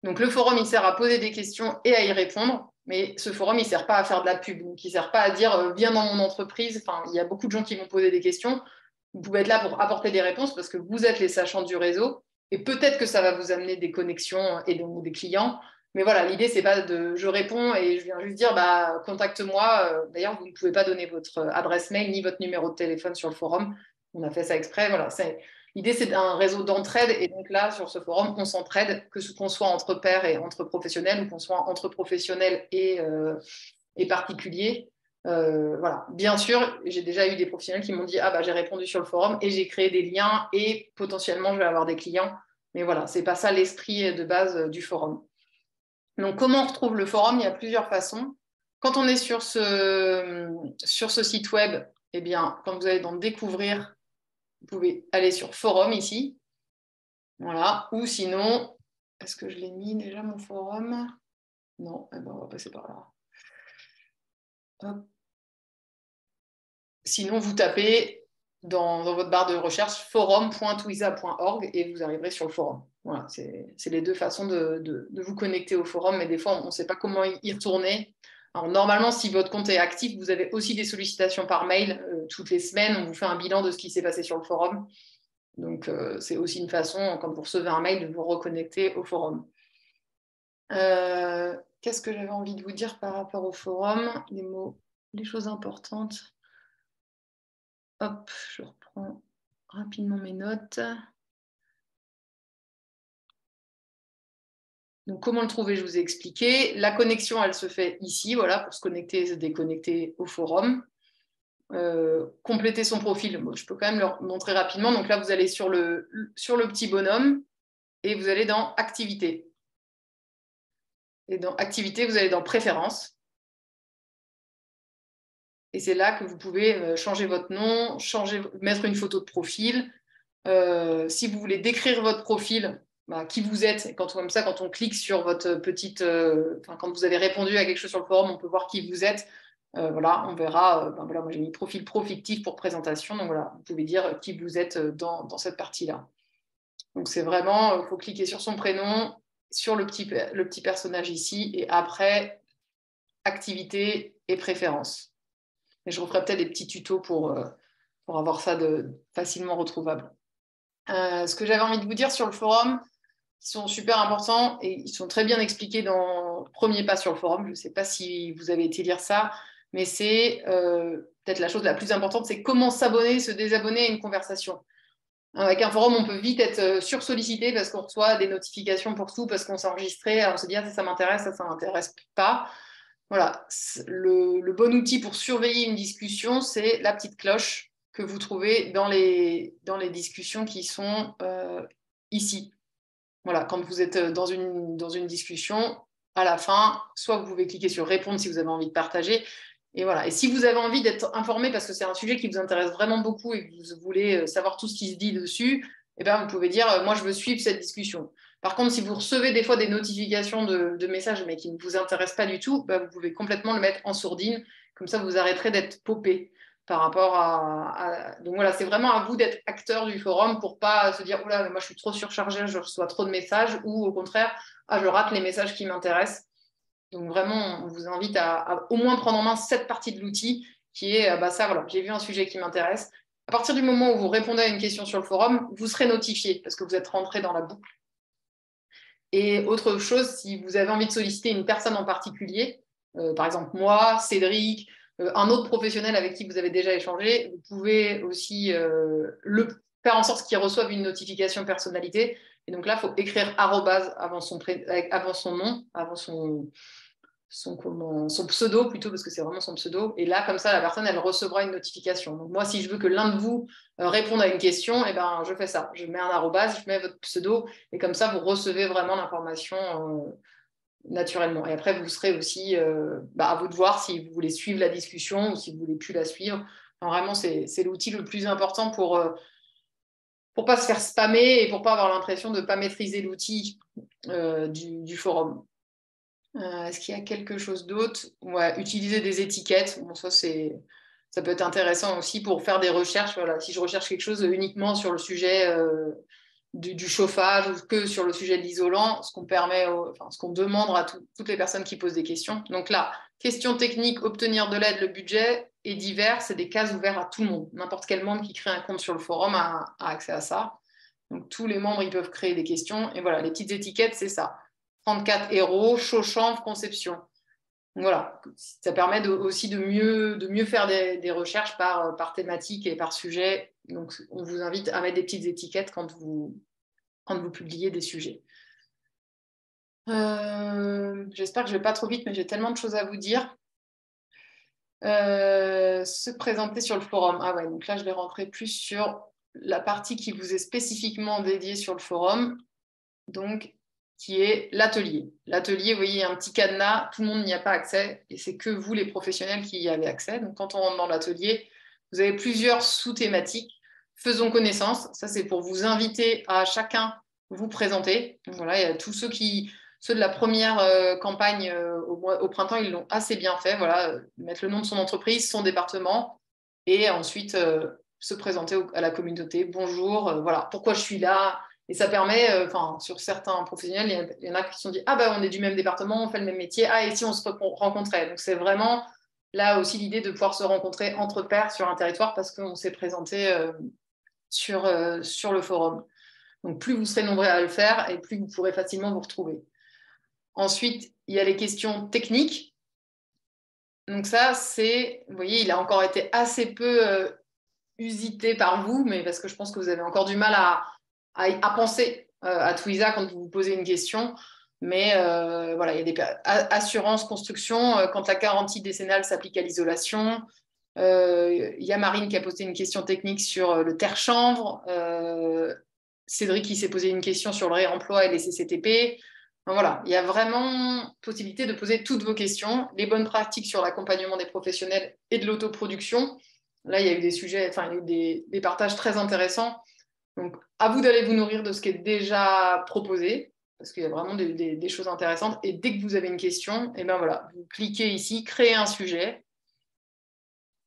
donc le forum il sert à poser des questions et à y répondre. Mais ce forum, il ne sert pas à faire de la pub. Donc, il ne sert pas à dire viens dans mon entreprise. Il y a beaucoup de gens qui vont poser des questions. Vous pouvez être là pour apporter des réponses parce que vous êtes les sachants du réseau et peut-être que ça va vous amener des connexions et donc des clients, Mais voilà, l'idée, c'est pas de je réponds et je viens juste dire bah, contacte-moi. D'ailleurs, vous ne pouvez pas donner votre adresse mail ni votre numéro de téléphone sur le forum. On a fait ça exprès. Voilà, L'idée, c'est un réseau d'entraide. Et donc là, sur ce forum, on s'entraide, que ce qu'on soit entre pairs et entre professionnels ou qu'on soit entre professionnels et, et particuliers. Euh, voilà. Bien sûr, j'ai déjà eu des professionnels qui m'ont dit Ah, bah, j'ai répondu sur le forum et j'ai créé des liens et potentiellement je vais avoir des clients. Mais voilà, c'est pas ça l'esprit de base euh, du forum. Donc, comment on retrouve le forum? Il y a plusieurs façons. Quand on est sur ce, sur ce site web, eh bien, quand vous allez dans Découvrir, vous pouvez aller sur Forum ici. Voilà. Ou sinon, est-ce que je l'ai mis déjà mon forum? Non, eh ben, on va passer par là. Hop. Sinon, vous tapez dans, votre barre de recherche forum.twiza.org et vous arriverez sur le forum. Voilà, c'est les deux façons de, vous connecter au forum, mais des fois, on ne sait pas comment y retourner. Alors, normalement, si votre compte est actif, vous avez aussi des sollicitations par mail euh, toutes les semaines. On vous fait un bilan de ce qui s'est passé sur le forum. Donc, euh, c'est aussi une façon, quand vous recevez un mail, de vous reconnecter au forum. Euh, qu'est-ce que j'avais envie de vous dire par rapport au forum? Les mots, les choses importantes. Hop, je reprends rapidement mes notes. Donc, comment le trouver? Je vous ai expliqué. La connexion, elle se fait ici, voilà, pour se connecter et se déconnecter au forum. Euh, compléter son profil, je peux quand même le montrer rapidement. Donc là, vous allez sur le, sur le petit bonhomme et vous allez dans Activité. Et dans Activité, vous allez dans Préférences. Et c'est là que vous pouvez euh, changer votre nom, changer, mettre une photo de profil. Euh, si vous voulez décrire votre profil, bah, qui vous êtes, quand, comme ça, quand on clique sur votre petite. Euh, quand vous avez répondu à quelque chose sur le forum, on peut voir qui vous êtes. voilà, on verra. Ben voilà, moi j'ai mis profil pro fictif pour présentation. Donc voilà, vous pouvez dire qui vous êtes dans, dans cette partie-là. Donc c'est vraiment, il faut cliquer sur son prénom, sur le petit, personnage ici, et après, activité et préférence. Mais je referai peut-être des petits tutos pour, euh, avoir ça facilement retrouvable. Euh, ce que j'avais envie de vous dire sur le forum, ils sont super importants et ils sont très bien expliqués dans Premier pas sur le forum. Je ne sais pas si vous avez été lire ça, mais c'est euh, peut-être la chose la plus importante, c'est comment s'abonner, se désabonner à une conversation. Avec un forum, on peut vite être sursollicité parce qu'on reçoit des notifications pour tout, parce qu'on s'est enregistré, on se dit ah, ça, ça m'intéresse, ça, ça m'intéresse pas. Voilà, le, bon outil pour surveiller une discussion, c'est la petite cloche que vous trouvez dans les, dans les discussions qui sont euh, ici. Voilà, quand vous êtes dans une, dans une discussion, à la fin, soit vous pouvez cliquer sur répondre si vous avez envie de partager. Et voilà. Et si vous avez envie d'être informé parce que c'est un sujet qui vous intéresse vraiment beaucoup et que vous voulez euh, savoir tout ce qui se dit dessus, eh bien, vous pouvez dire euh, moi je veux suivre cette discussion. Par contre, si vous recevez des fois des notifications de, messages mais qui ne vous intéressent pas du tout, bah, vous pouvez complètement le mettre en sourdine. Comme ça, vous arrêterez d'être popé par rapport à, Donc voilà, c'est vraiment à vous d'être acteur du forum pour pas se dire oh là, moi je suis trop surchargé, je reçois trop de messages, ou au contraire, ah, je rate les messages qui m'intéressent. Donc vraiment, on vous invite à, au moins prendre en main cette partie de l'outil qui est bah ça, voilà, j'ai vu un sujet qui m'intéresse. À partir du moment où vous répondez à une question sur le forum, vous serez notifié parce que vous êtes rentré dans la boucle et autre chose, si vous avez envie de solliciter une personne en particulier, euh, par exemple moi, Cédric, euh, un autre professionnel avec qui vous avez déjà échangé, vous pouvez aussi euh, le, faire en sorte qu'il reçoive une notification personnalité. Et donc là, il faut écrire avant son nom, avant son, son, pseudo plutôt, parce que c'est vraiment son pseudo. Et là, comme ça, la personne, elle recevra une notification. Donc moi, si je veux que l'un de vous euh, réponde à une question, eh ben, je fais ça. Je mets un arrobase, je mets votre pseudo, et comme ça, vous recevez vraiment l'information euh, naturellement. Et après, vous serez aussi euh, bah, à vous de voir si vous voulez suivre la discussion ou si vous voulez plus la suivre. vraiment, c'est l'outil le plus important pour pour pas se faire spammer et pour pas avoir l'impression de ne pas maîtriser l'outil du, forum. Euh, est-ce qu'il y a quelque chose d'autre? Utiliser des étiquettes? Bon, ça, peut être intéressant aussi pour faire des recherches. Voilà, si je recherche quelque chose uniquement sur le sujet euh, du, chauffage ou que sur le sujet de l'isolant, ce qu'on enfin, ce demande à toutes les personnes qui posent des questions. Donc là, questions techniques, obtenir de l'aide, le budget et divers, c'est des cases ouvertes à tout le monde. N'importe quel membre qui crée un compte sur le forum a, a accès à ça. Donc tous les membres, ils peuvent créer des questions. Et voilà, les petites étiquettes, c'est ça 34 héros, chaud chanvre, conception. voilà, ça permet aussi de mieux, de mieux faire des, recherches par, par, thématique et par sujet. Donc, on vous invite à mettre des petites étiquettes quand vous, quand vous publiez des sujets. Euh, j'espère que je ne vais pas trop vite, mais j'ai tellement de choses à vous dire. Euh, se présenter sur le forum. Ah ouais, donc là, je vais rentrer plus sur la partie qui vous est spécifiquement dédiée sur le forum, donc qui est l'atelier. L'atelier, vous voyez, un petit cadenas, tout le monde n'y a pas accès, et c'est que vous, les professionnels, qui y avez accès. Donc quand on rentre dans l'atelier, vous avez plusieurs sous-thématiques. Faisons connaissance, ça c'est pour vous inviter à chacun vous présenter. voilà, il y a tous ceux qui ceux de la première euh, campagne euh, au, printemps, ils l'ont assez bien fait. Voilà, euh, mettre le nom de son entreprise, son département, et ensuite se présenter à la communauté. Bonjour, voilà, pourquoi je suis là? Et ça permet, enfin, sur certains professionnels, il y, en a qui se sont dit ah ben on est du même département, on fait le même métier. Ah et si on se rencontrait? Donc c'est vraiment là aussi l'idée de pouvoir se rencontrer entre pairs sur un territoire parce qu'on s'est présenté sur, sur le forum. Donc plus vous serez nombreux à le faire et plus vous pourrez facilement vous retrouver. Ensuite, il y a les questions techniques. Donc ça, c'est, vous voyez, il a encore été assez peu euh, usité par vous, mais parce que je pense que vous avez encore du mal à, à, penser euh, à Twiza quand vous vous posez une question. Mais euh, voilà, il y a des assurances, construction, quand la garantie décennale s'applique à l'isolation. il y a Marine qui a posé une question technique sur le terre-chanvre. Cédric qui s'est posé une question sur le réemploi et les CCTP voilà, il y a vraiment possibilité de poser toutes vos questions, les bonnes pratiques sur l'accompagnement des professionnels et de l'autoproduction. Là, il y a eu des sujets, enfin, il y a eu des, partages très intéressants. Donc, à vous d'aller vous nourrir de ce qui est déjà proposé, parce qu'il y a vraiment des, choses intéressantes. Et dès que vous avez une question, eh ben voilà, vous cliquez ici, créez un sujet.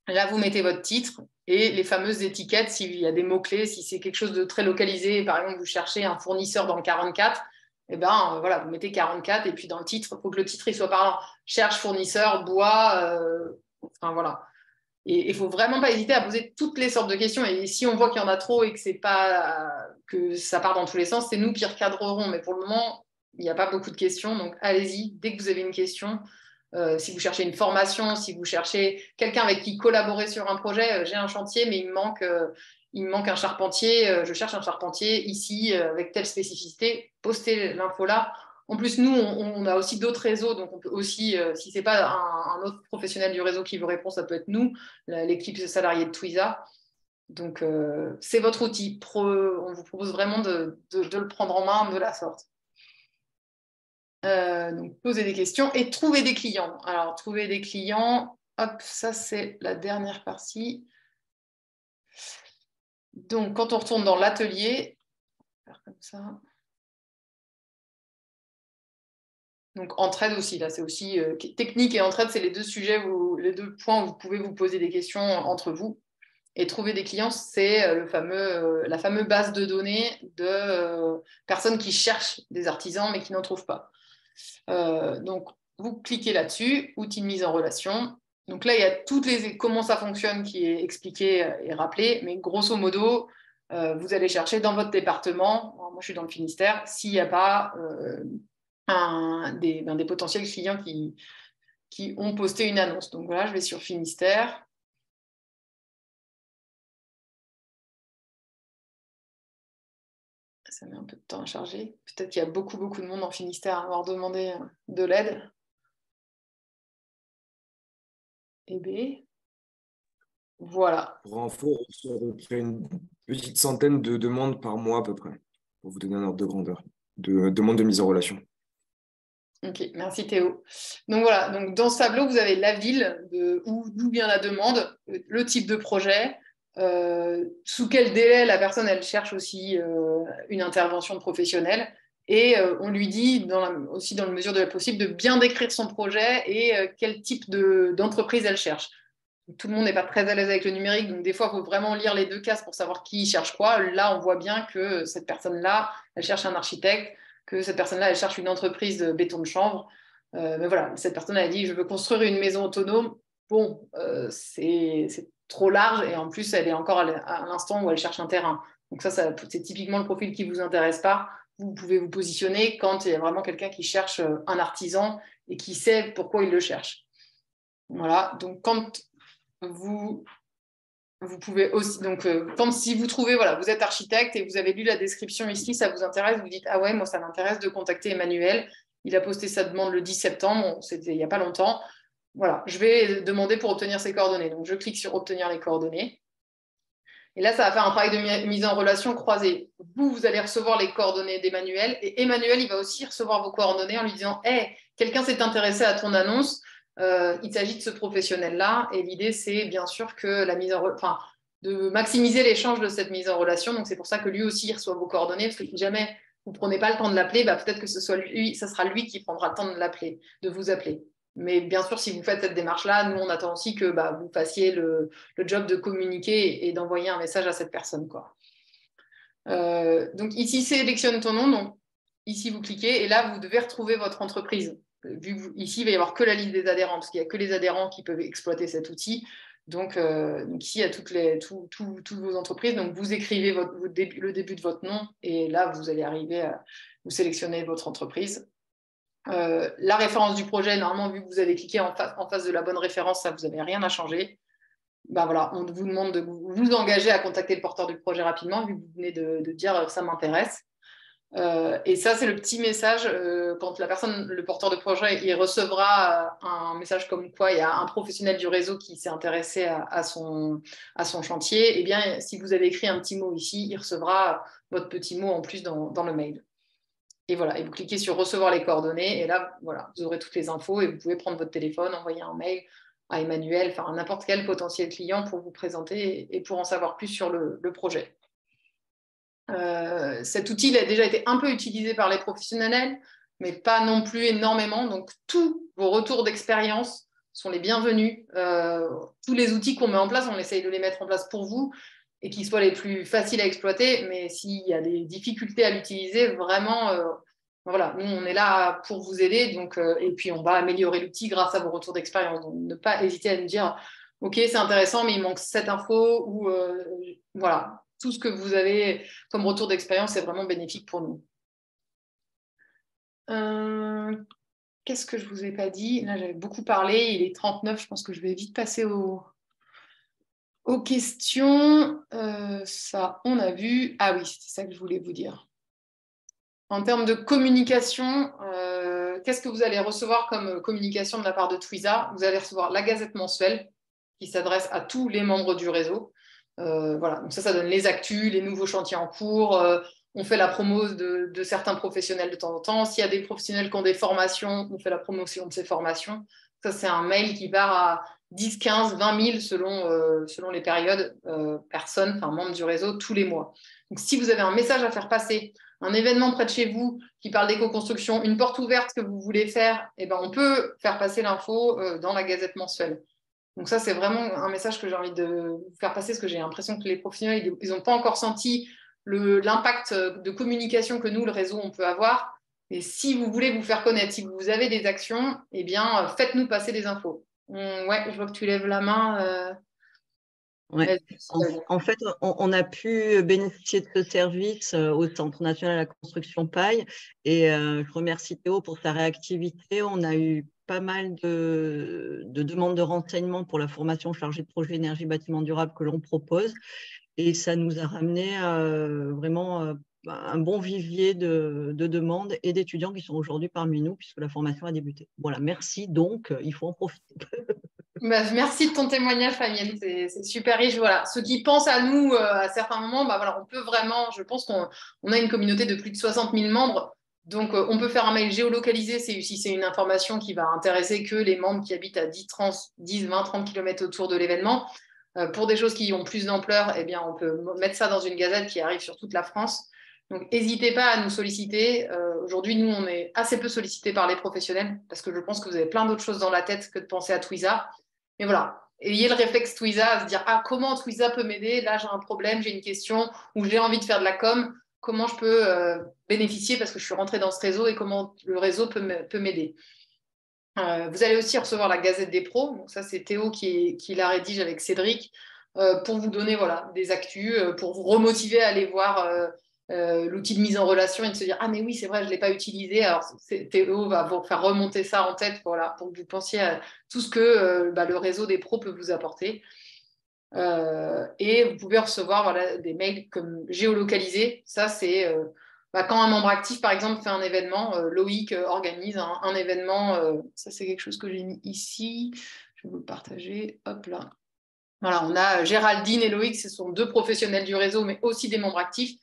Là, vous mettez votre titre et les fameuses étiquettes, s'il y a des mots-clés, si c'est quelque chose de très localisé, par exemple, vous cherchez un fournisseur dans le 44, eh ben, euh, voilà, vous mettez 44 et puis dans le titre, il faut que le titre soit parlant. Cherche fournisseur, bois, euh, enfin voilà. Et il faut vraiment pas hésiter à poser toutes les sortes de questions. Et si on voit qu'il y en a trop et que c'est pas que ça part dans tous les sens, c'est nous qui recadrerons. Mais pour le moment, il n'y a pas beaucoup de questions. Donc allez-y, dès que vous avez une question, euh, si vous cherchez une formation, si vous cherchez quelqu'un avec qui collaborer sur un projet, j'ai un chantier, mais il me manque, il me manque un charpentier, euh, je cherche un charpentier ici euh, avec telle spécificité, postez l'info là. En plus, nous, on, a aussi d'autres réseaux, donc on peut aussi, euh, si ce n'est pas un, autre professionnel du réseau qui vous répond, ça peut être nous, l'équipe salariée de Twiza. Donc, c'est votre outil. on vous propose vraiment de, le prendre en main de la sorte. donc, poser des questions et trouver des clients. Alors, trouver des clients, hop, ça c'est la dernière partie. Donc, quand on retourne dans l'atelier, faire comme ça. Donc, entraide aussi, là, c'est aussi euh, technique et entraide, c'est les deux sujets, les deux points où vous pouvez vous poser des questions entre vous. Et trouver des clients, c'est euh, euh, la fameuse base de données de personnes qui cherchent des artisans mais qui n'en trouvent pas. donc, vous cliquez là-dessus, outil de mise en relation, donc là, il y a toutes les comment ça fonctionne qui est expliqué et rappelé, mais grosso modo, vous allez chercher dans votre département, moi je suis dans le Finistère, s'il n'y a pas un, des, potentiels clients qui, ont posté une annonce. Donc voilà, je vais sur Finistère. Ça met un peu de temps à charger. Peut-être qu'il y a beaucoup, beaucoup de monde en Finistère à avoir demandé euh, de l'aide. Et B. Voilà. Pour info, on reçoit une petite centaine de demandes par mois à peu près, pour vous donner un ordre de grandeur, de demandes de mise en relation. Ok, merci Théo. Donc voilà, donc dans ce tableau, vous avez la ville, de, d'où vient la demande, le type de projet, euh, sous quel délai la personne elle cherche aussi euh, une intervention professionnelle, et euh, on lui dit, aussi dans la mesure de la possible, de bien décrire son projet et quel type d'entreprise elle cherche. Tout le monde n'est pas très à l'aise avec le numérique, donc des fois, il faut vraiment lire les deux cases pour savoir qui cherche quoi. Là, on voit bien que cette personne-là, elle cherche un architecte, que cette personne-là, elle cherche une entreprise de béton de chanvre. Euh, mais voilà, cette personne a dit, je veux construire une maison autonome. Bon, c'est trop large et en plus, elle est encore à l'instant où elle cherche un terrain. Donc ça, ça c'est typiquement le profil qui vous intéresse pas vous pouvez vous positionner quand il y a vraiment quelqu'un qui cherche un artisan et qui sait pourquoi il le cherche. Voilà, donc quand vous vous pouvez aussi, donc, euh, si vous trouvez, voilà, vous êtes architecte et vous avez lu la description ici, ça vous intéresse, vous dites, ah ouais, moi, ça m'intéresse de contacter Emmanuel. Il a posté sa demande le 10 septembre, c'était il n'y a pas longtemps. Voilà, je vais demander pour obtenir ses coordonnées. Donc, je clique sur obtenir les coordonnées. Et là, ça va faire un travail de mise en relation croisée. Vous, vous allez recevoir les coordonnées d'Emmanuel et Emmanuel, il va aussi recevoir vos coordonnées en lui disant, hé, quelqu'un s'est intéressé à ton annonce, euh, il s'agit de ce professionnel-là. Et l'idée, c'est bien sûr que la mise en de maximiser l'échange de cette mise en relation. Donc, c'est pour ça que lui aussi reçoit vos coordonnées, parce que si jamais vous ne prenez pas le temps de l'appeler, bah, peut-être que ce sera lui qui prendra le temps de l'appeler, de vous appeler. Mais bien sûr, si vous faites cette démarche-là, nous, on attend aussi que bah, vous fassiez le, job de communiquer et, d'envoyer un message à cette personne. Euh, donc ici, sélectionne ton nom. Ici, vous cliquez et là, vous devez retrouver votre entreprise vu ici, il va y avoir que la liste des adhérents, parce qu'il n'y a que les adhérents qui peuvent exploiter cet outil. Donc, euh, ici, il y a toutes, vos entreprises. Donc, vous écrivez le début de votre nom et là, vous allez arriver à vous sélectionner votre entreprise. Euh, la référence du projet, normalement, vu que vous avez cliqué en, face de la bonne référence, ça, vous n'avez rien à changer. Ben voilà, on vous demande de vous, engager à contacter le porteur du projet rapidement, vu que vous venez de, de dire ça m'intéresse. Euh, et ça, c'est le petit message euh, quand la personne, le porteur de projet, il recevra euh, un message comme quoi il y a un professionnel du réseau qui s'est intéressé à, son, chantier. Eh bien, si vous avez écrit un petit mot ici, il recevra votre petit mot en plus dans, dans le mail. Et voilà, et vous cliquez sur recevoir les coordonnées, et là, voilà, vous aurez toutes les infos et vous pouvez prendre votre téléphone, envoyer un mail à Emmanuel, enfin à n'importe quel potentiel client pour vous présenter et pour en savoir plus sur le projet. Euh, cet outil a déjà été un peu utilisé par les professionnels, mais pas non plus énormément. Donc, tous vos retours d'expérience sont les bienvenus. Euh, tous les outils qu'on met en place, on essaye de les mettre en place pour vous et qu'ils soient les plus faciles à exploiter. Mais s'il y a des difficultés à l'utiliser, vraiment, euh, voilà, nous, on est là pour vous aider. Donc, et puis, on va améliorer l'outil grâce à vos retours d'expérience. Donc, ne pas hésiter à nous dire, OK, c'est intéressant, mais il manque cette info ou voilà, tout ce que vous avez comme retour d'expérience est vraiment bénéfique pour nous. Euh, qu'est-ce que je ne vous ai pas dit? Là, j'avais beaucoup parlé. Il est 39. Je pense que je vais vite passer aux, questions. Euh, ça, on a vu. Ah oui, c'était ça que je voulais vous dire. En termes de communication, euh, qu'est-ce que vous allez recevoir comme communication de la part de Twiza? Vous allez recevoir la gazette mensuelle qui s'adresse à tous les membres du réseau. Euh, voilà, donc ça, ça donne les actus, les nouveaux chantiers en cours. Euh, on fait la promo de, certains professionnels de temps en temps. S'il y a des professionnels qui ont des formations, on fait la promotion de ces formations. Ça, c'est un mail qui part à 10, 15, 20 000 selon, euh, selon les périodes, personnes, enfin membres du réseau, tous les mois. Donc, si vous avez un message à faire passer, un événement près de chez vous qui parle d'éco-construction, une porte ouverte que vous voulez faire, eh ben, on peut faire passer l'info dans la gazette mensuelle. Donc ça, c'est vraiment un message que j'ai envie de faire passer, parce que j'ai l'impression que les professionnels, ils n'ont pas encore senti l'impact de communication que nous, le réseau, on peut avoir. Et si vous voulez vous faire connaître, si vous avez des actions, eh bien, faites-nous passer des infos. ouais, je vois que tu lèves la main. Euh. En, fait, on, a pu bénéficier de ce service euh, au Centre national de la construction paille et euh, je remercie Théo pour sa réactivité. On a eu pas mal de, demandes de renseignements pour la formation chargée de projet énergie bâtiment durable que l'on propose. Et ça nous a ramené euh, vraiment euh, un bon vivier de, demandes et d'étudiants qui sont aujourd'hui parmi nous puisque la formation a débuté. Voilà, merci. Donc, il faut en profiter. Bah, merci de ton témoignage, Fabienne. C'est super riche. Voilà. Ceux qui pensent à nous euh, à certains moments, bah, voilà, on peut vraiment, je pense qu'on a une communauté de plus de 60 000 membres. Donc, euh, on peut faire un mail géolocalisé si c'est une information qui va intéresser que les membres qui habitent à 10, 10 20, 30 km autour de l'événement. Euh, pour des choses qui ont plus d'ampleur, eh bien, on peut mettre ça dans une gazette qui arrive sur toute la France. Donc, n'hésitez pas à nous solliciter. Euh, aujourd'hui, nous, on est assez peu sollicités par les professionnels parce que je pense que vous avez plein d'autres choses dans la tête que de penser à Twiza. Mais voilà, ayez le réflexe Twiza à se dire Ah, comment Twiza peut m'aider? Là, j'ai un problème, j'ai une question ou j'ai envie de faire de la com comment je peux euh, bénéficier parce que je suis rentrée dans ce réseau et comment le réseau peut m'aider. Euh, vous allez aussi recevoir la Gazette des pros. Donc ça, c'est Théo qui, la rédige avec Cédric euh, pour vous donner voilà, des actus, pour vous remotiver à aller voir l'outil de mise en relation et de se dire Ah, mais oui, c'est vrai, je ne l'ai pas utilisé. Alors, Théo va vous faire remonter ça en tête pour que vous pensiez à tout ce que bah, le réseau des pros peut vous apporter. Euh, et vous pouvez recevoir voilà, des mails comme géolocalisés. Ça, c'est bah, quand un membre actif, par exemple, fait un événement. Loïc organise un, un événement. ça, c'est quelque chose que j'ai mis ici. Je vais vous le partager. Hop là. Voilà, on a Géraldine et Loïc, ce sont deux professionnels du réseau, mais aussi des membres actifs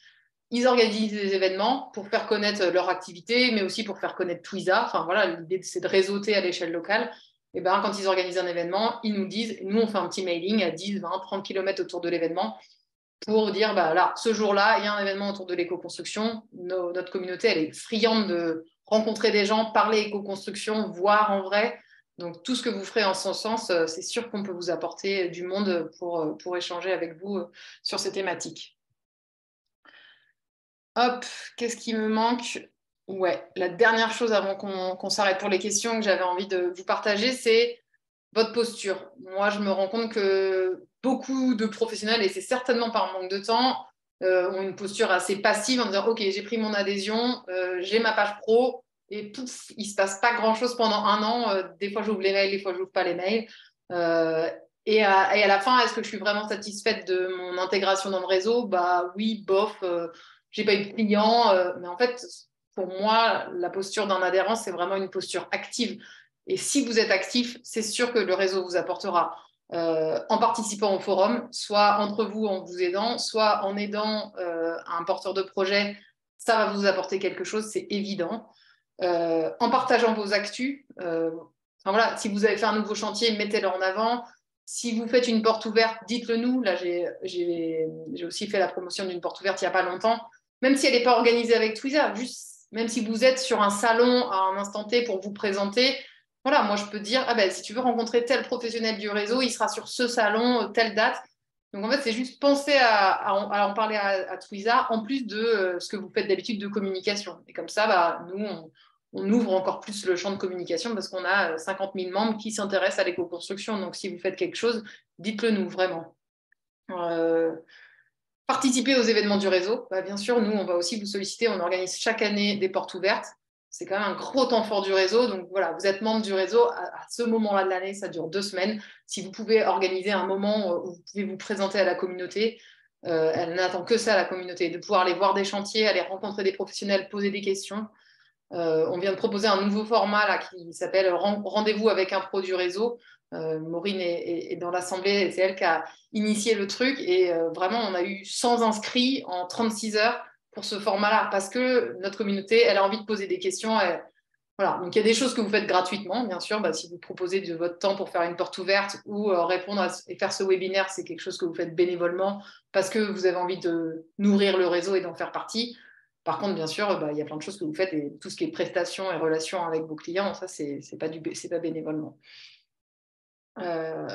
ils organisent des événements pour faire connaître leur activité, mais aussi pour faire connaître Twiza. Enfin voilà, l'idée c'est de réseauter à l'échelle locale. Et ben, quand ils organisent un événement, ils nous disent, nous on fait un petit mailing à 10, 20, 30 km autour de l'événement pour dire, bah, là, ce jour-là, il y a un événement autour de l'éco-construction. notre communauté, elle est friande de rencontrer des gens, parler éco-construction, voir en vrai. Donc tout ce que vous ferez en ce sens, euh, c'est sûr qu'on peut vous apporter du monde pour, euh, pour échanger avec vous euh, sur ces thématiques. Hop, qu'est-ce qui me manque? Ouais, la dernière chose avant qu'on s'arrête pour les questions que j'avais envie de vous partager, c'est votre posture. Moi, je me rends compte que beaucoup de professionnels, et c'est certainement par manque de temps, euh, ont une posture assez passive en disant Ok, j'ai pris mon adhésion, euh, j'ai ma page pro, et pouf, il ne se passe pas grand-chose pendant un an. Euh, des fois, j'ouvre les mails, des fois, je n'ouvre pas les mails. Et à, et, à, la fin, est-ce que je suis vraiment satisfaite de mon intégration dans le réseau? Bah oui, bof j'ai pas eu de clients. Mais en fait, pour moi, la posture d'un adhérent, c'est vraiment une posture active. Et si vous êtes actif, c'est sûr que le réseau vous apportera euh, en participant au forum, soit entre vous en vous aidant, soit en aidant euh, un porteur de projet. Ça va vous apporter quelque chose, c'est évident. en partageant vos actus, voilà, si vous avez fait un nouveau chantier, mettez-le en avant. Si vous faites une porte ouverte, dites-le nous. Là, j'ai aussi fait la promotion d'une porte ouverte il n'y a pas longtemps même si elle n'est pas organisée avec Twitter, juste même si vous êtes sur un salon à un instant T pour vous présenter, voilà, moi je peux dire, ah ben, si tu veux rencontrer tel professionnel du réseau, il sera sur ce salon, euh, telle date. Donc en fait, c'est juste penser à, en parler à, à en plus de euh, ce que vous faites d'habitude de communication. Et comme ça, bah, nous, on, ouvre encore plus le champ de communication parce qu'on a 50 euh, 000 membres qui s'intéressent à l'éco-construction. Donc si vous faites quelque chose, dites-le nous, vraiment. Participer aux événements du réseau, bah, bien sûr, nous, on va aussi vous solliciter. On organise chaque année des portes ouvertes. C'est quand même un gros temps fort du réseau. Donc voilà, vous êtes membre du réseau. À, ce moment-là de l'année, ça dure deux semaines. Si vous pouvez organiser un moment où vous pouvez vous présenter à la communauté, euh, elle n'attend que ça, la communauté, de pouvoir aller voir des chantiers, aller rencontrer des professionnels, poser des questions. Euh, on vient de proposer un nouveau format là, qui s'appelle Rendez-vous avec un pro du réseau. Euh, Maureen est, dans l'assemblée, c'est elle qui a initié le truc. Et euh, vraiment, on a eu 100 inscrits en 36 heures pour ce format-là, parce que notre communauté, elle a envie de poser des questions. Voilà. Donc, il y a des choses que vous faites gratuitement, bien sûr. Bah, si vous proposez de votre temps pour faire une porte ouverte ou euh, répondre et faire ce webinaire, c'est quelque chose que vous faites bénévolement parce que vous avez envie de nourrir le réseau et d'en faire partie. Par contre, bien sûr, bah, il y a plein de choses que vous faites et tout ce qui est prestations et relations avec vos clients, ça, c'est pas, pas bénévolement. Euh,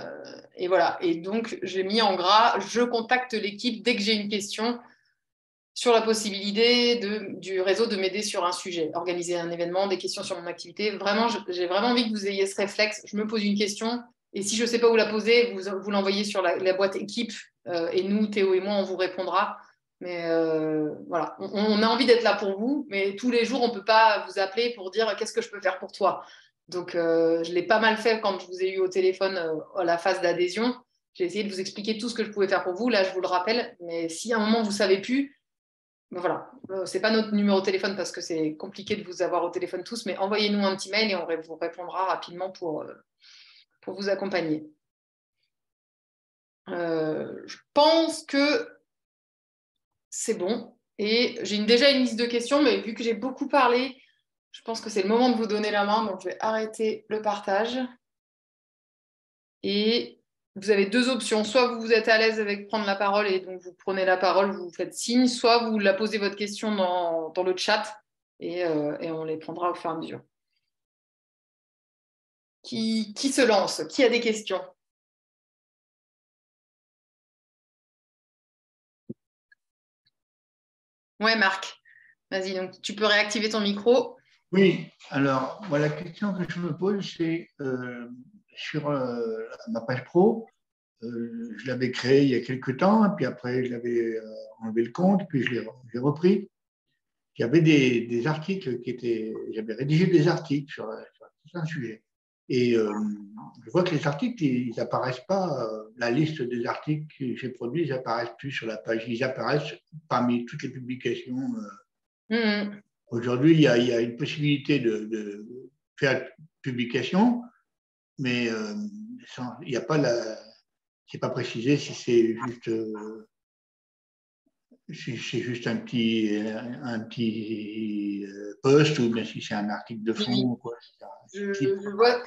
et voilà. Et donc, j'ai mis en gras, je contacte l'équipe dès que j'ai une question sur la possibilité du réseau de m'aider sur un sujet, organiser un événement, des questions sur mon activité. Vraiment, j'ai vraiment envie que vous ayez ce réflexe. Je me pose une question et si je ne sais pas où la poser, vous, vous l'envoyez sur la, boîte équipe euh, et nous, Théo et moi, on vous répondra. Mais euh, voilà, on, on, a envie d'être là pour vous, mais tous les jours, on ne peut pas vous appeler pour dire qu'est-ce que je peux faire pour toi? Donc, euh, je l'ai pas mal fait quand je vous ai eu au téléphone euh, à la phase d'adhésion. J'ai essayé de vous expliquer tout ce que je pouvais faire pour vous. Là, je vous le rappelle. Mais si à un moment, vous savez plus, ben voilà, euh, ce n'est pas notre numéro de téléphone parce que c'est compliqué de vous avoir au téléphone tous, mais envoyez-nous un petit mail et on vous répondra rapidement pour, pour vous accompagner. je pense que c'est bon. Et j'ai déjà une liste de questions, mais vu que j'ai beaucoup parlé, je pense que c'est le moment de vous donner la main, donc je vais arrêter le partage. Et vous avez deux options. Soit vous êtes à l'aise avec prendre la parole et donc vous prenez la parole, vous faites signe, soit vous la posez votre question dans, le chat euh, et, on les prendra au fur et à mesure. Qui, qui se lance? Qui a des questions? Ouais, Marc. Vas-y, donc tu peux réactiver ton micro. Oui, alors la question que je me pose, c'est euh, sur euh, ma page pro, je l'avais créé il y a quelques temps, puis après, je l'avais enlevé le compte, puis je l'ai repris. Il y avait des, articles qui étaient. J'avais rédigé des articles sur, sur un sujet. Et euh, je vois que les articles, ils n'apparaissent pas, euh, la liste des articles que j'ai produits, ils n'apparaissent plus sur la page. Ils apparaissent parmi toutes les publications. Euh. Mmh. Aujourd'hui, il, y, a, une possibilité de, faire publication, mais il n'y a pas la. C'est pas précisé si c'est juste c'est juste un petit, un petit euh, post ou bien si c'est un article de fond. Quoi, je, vois,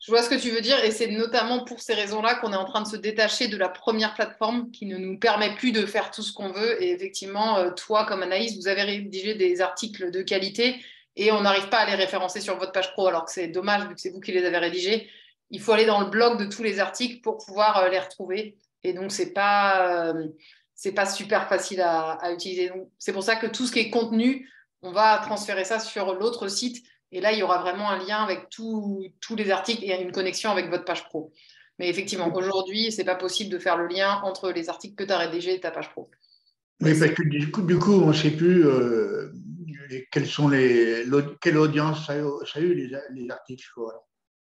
je, vois, ce que tu veux dire et c'est notamment pour ces raisons-là qu'on est en train de se détacher de la première plateforme qui ne nous permet plus de faire tout ce qu'on veut. Et effectivement, euh, toi, comme Anaïs, vous avez rédigé des articles de qualité et on n'arrive pas à les référencer sur votre page pro alors que c'est dommage vu que c'est vous qui les avez rédigés. Il faut aller dans le blog de tous les articles pour pouvoir euh, les retrouver. Et donc, c'est pas c'est pas super facile à, utiliser. C'est pour ça que tout ce qui est contenu, on va transférer ça sur l'autre site. Et là, il y aura vraiment un lien avec tous les articles et une connexion avec votre page pro. Mais effectivement, aujourd'hui, ce n'est pas possible de faire le lien entre les articles que tu as rédigés et ta page pro. Oui, parce que du coup, du coup on ne sait plus euh, quelles sont les, quelle audience ça a, eu les, les articles.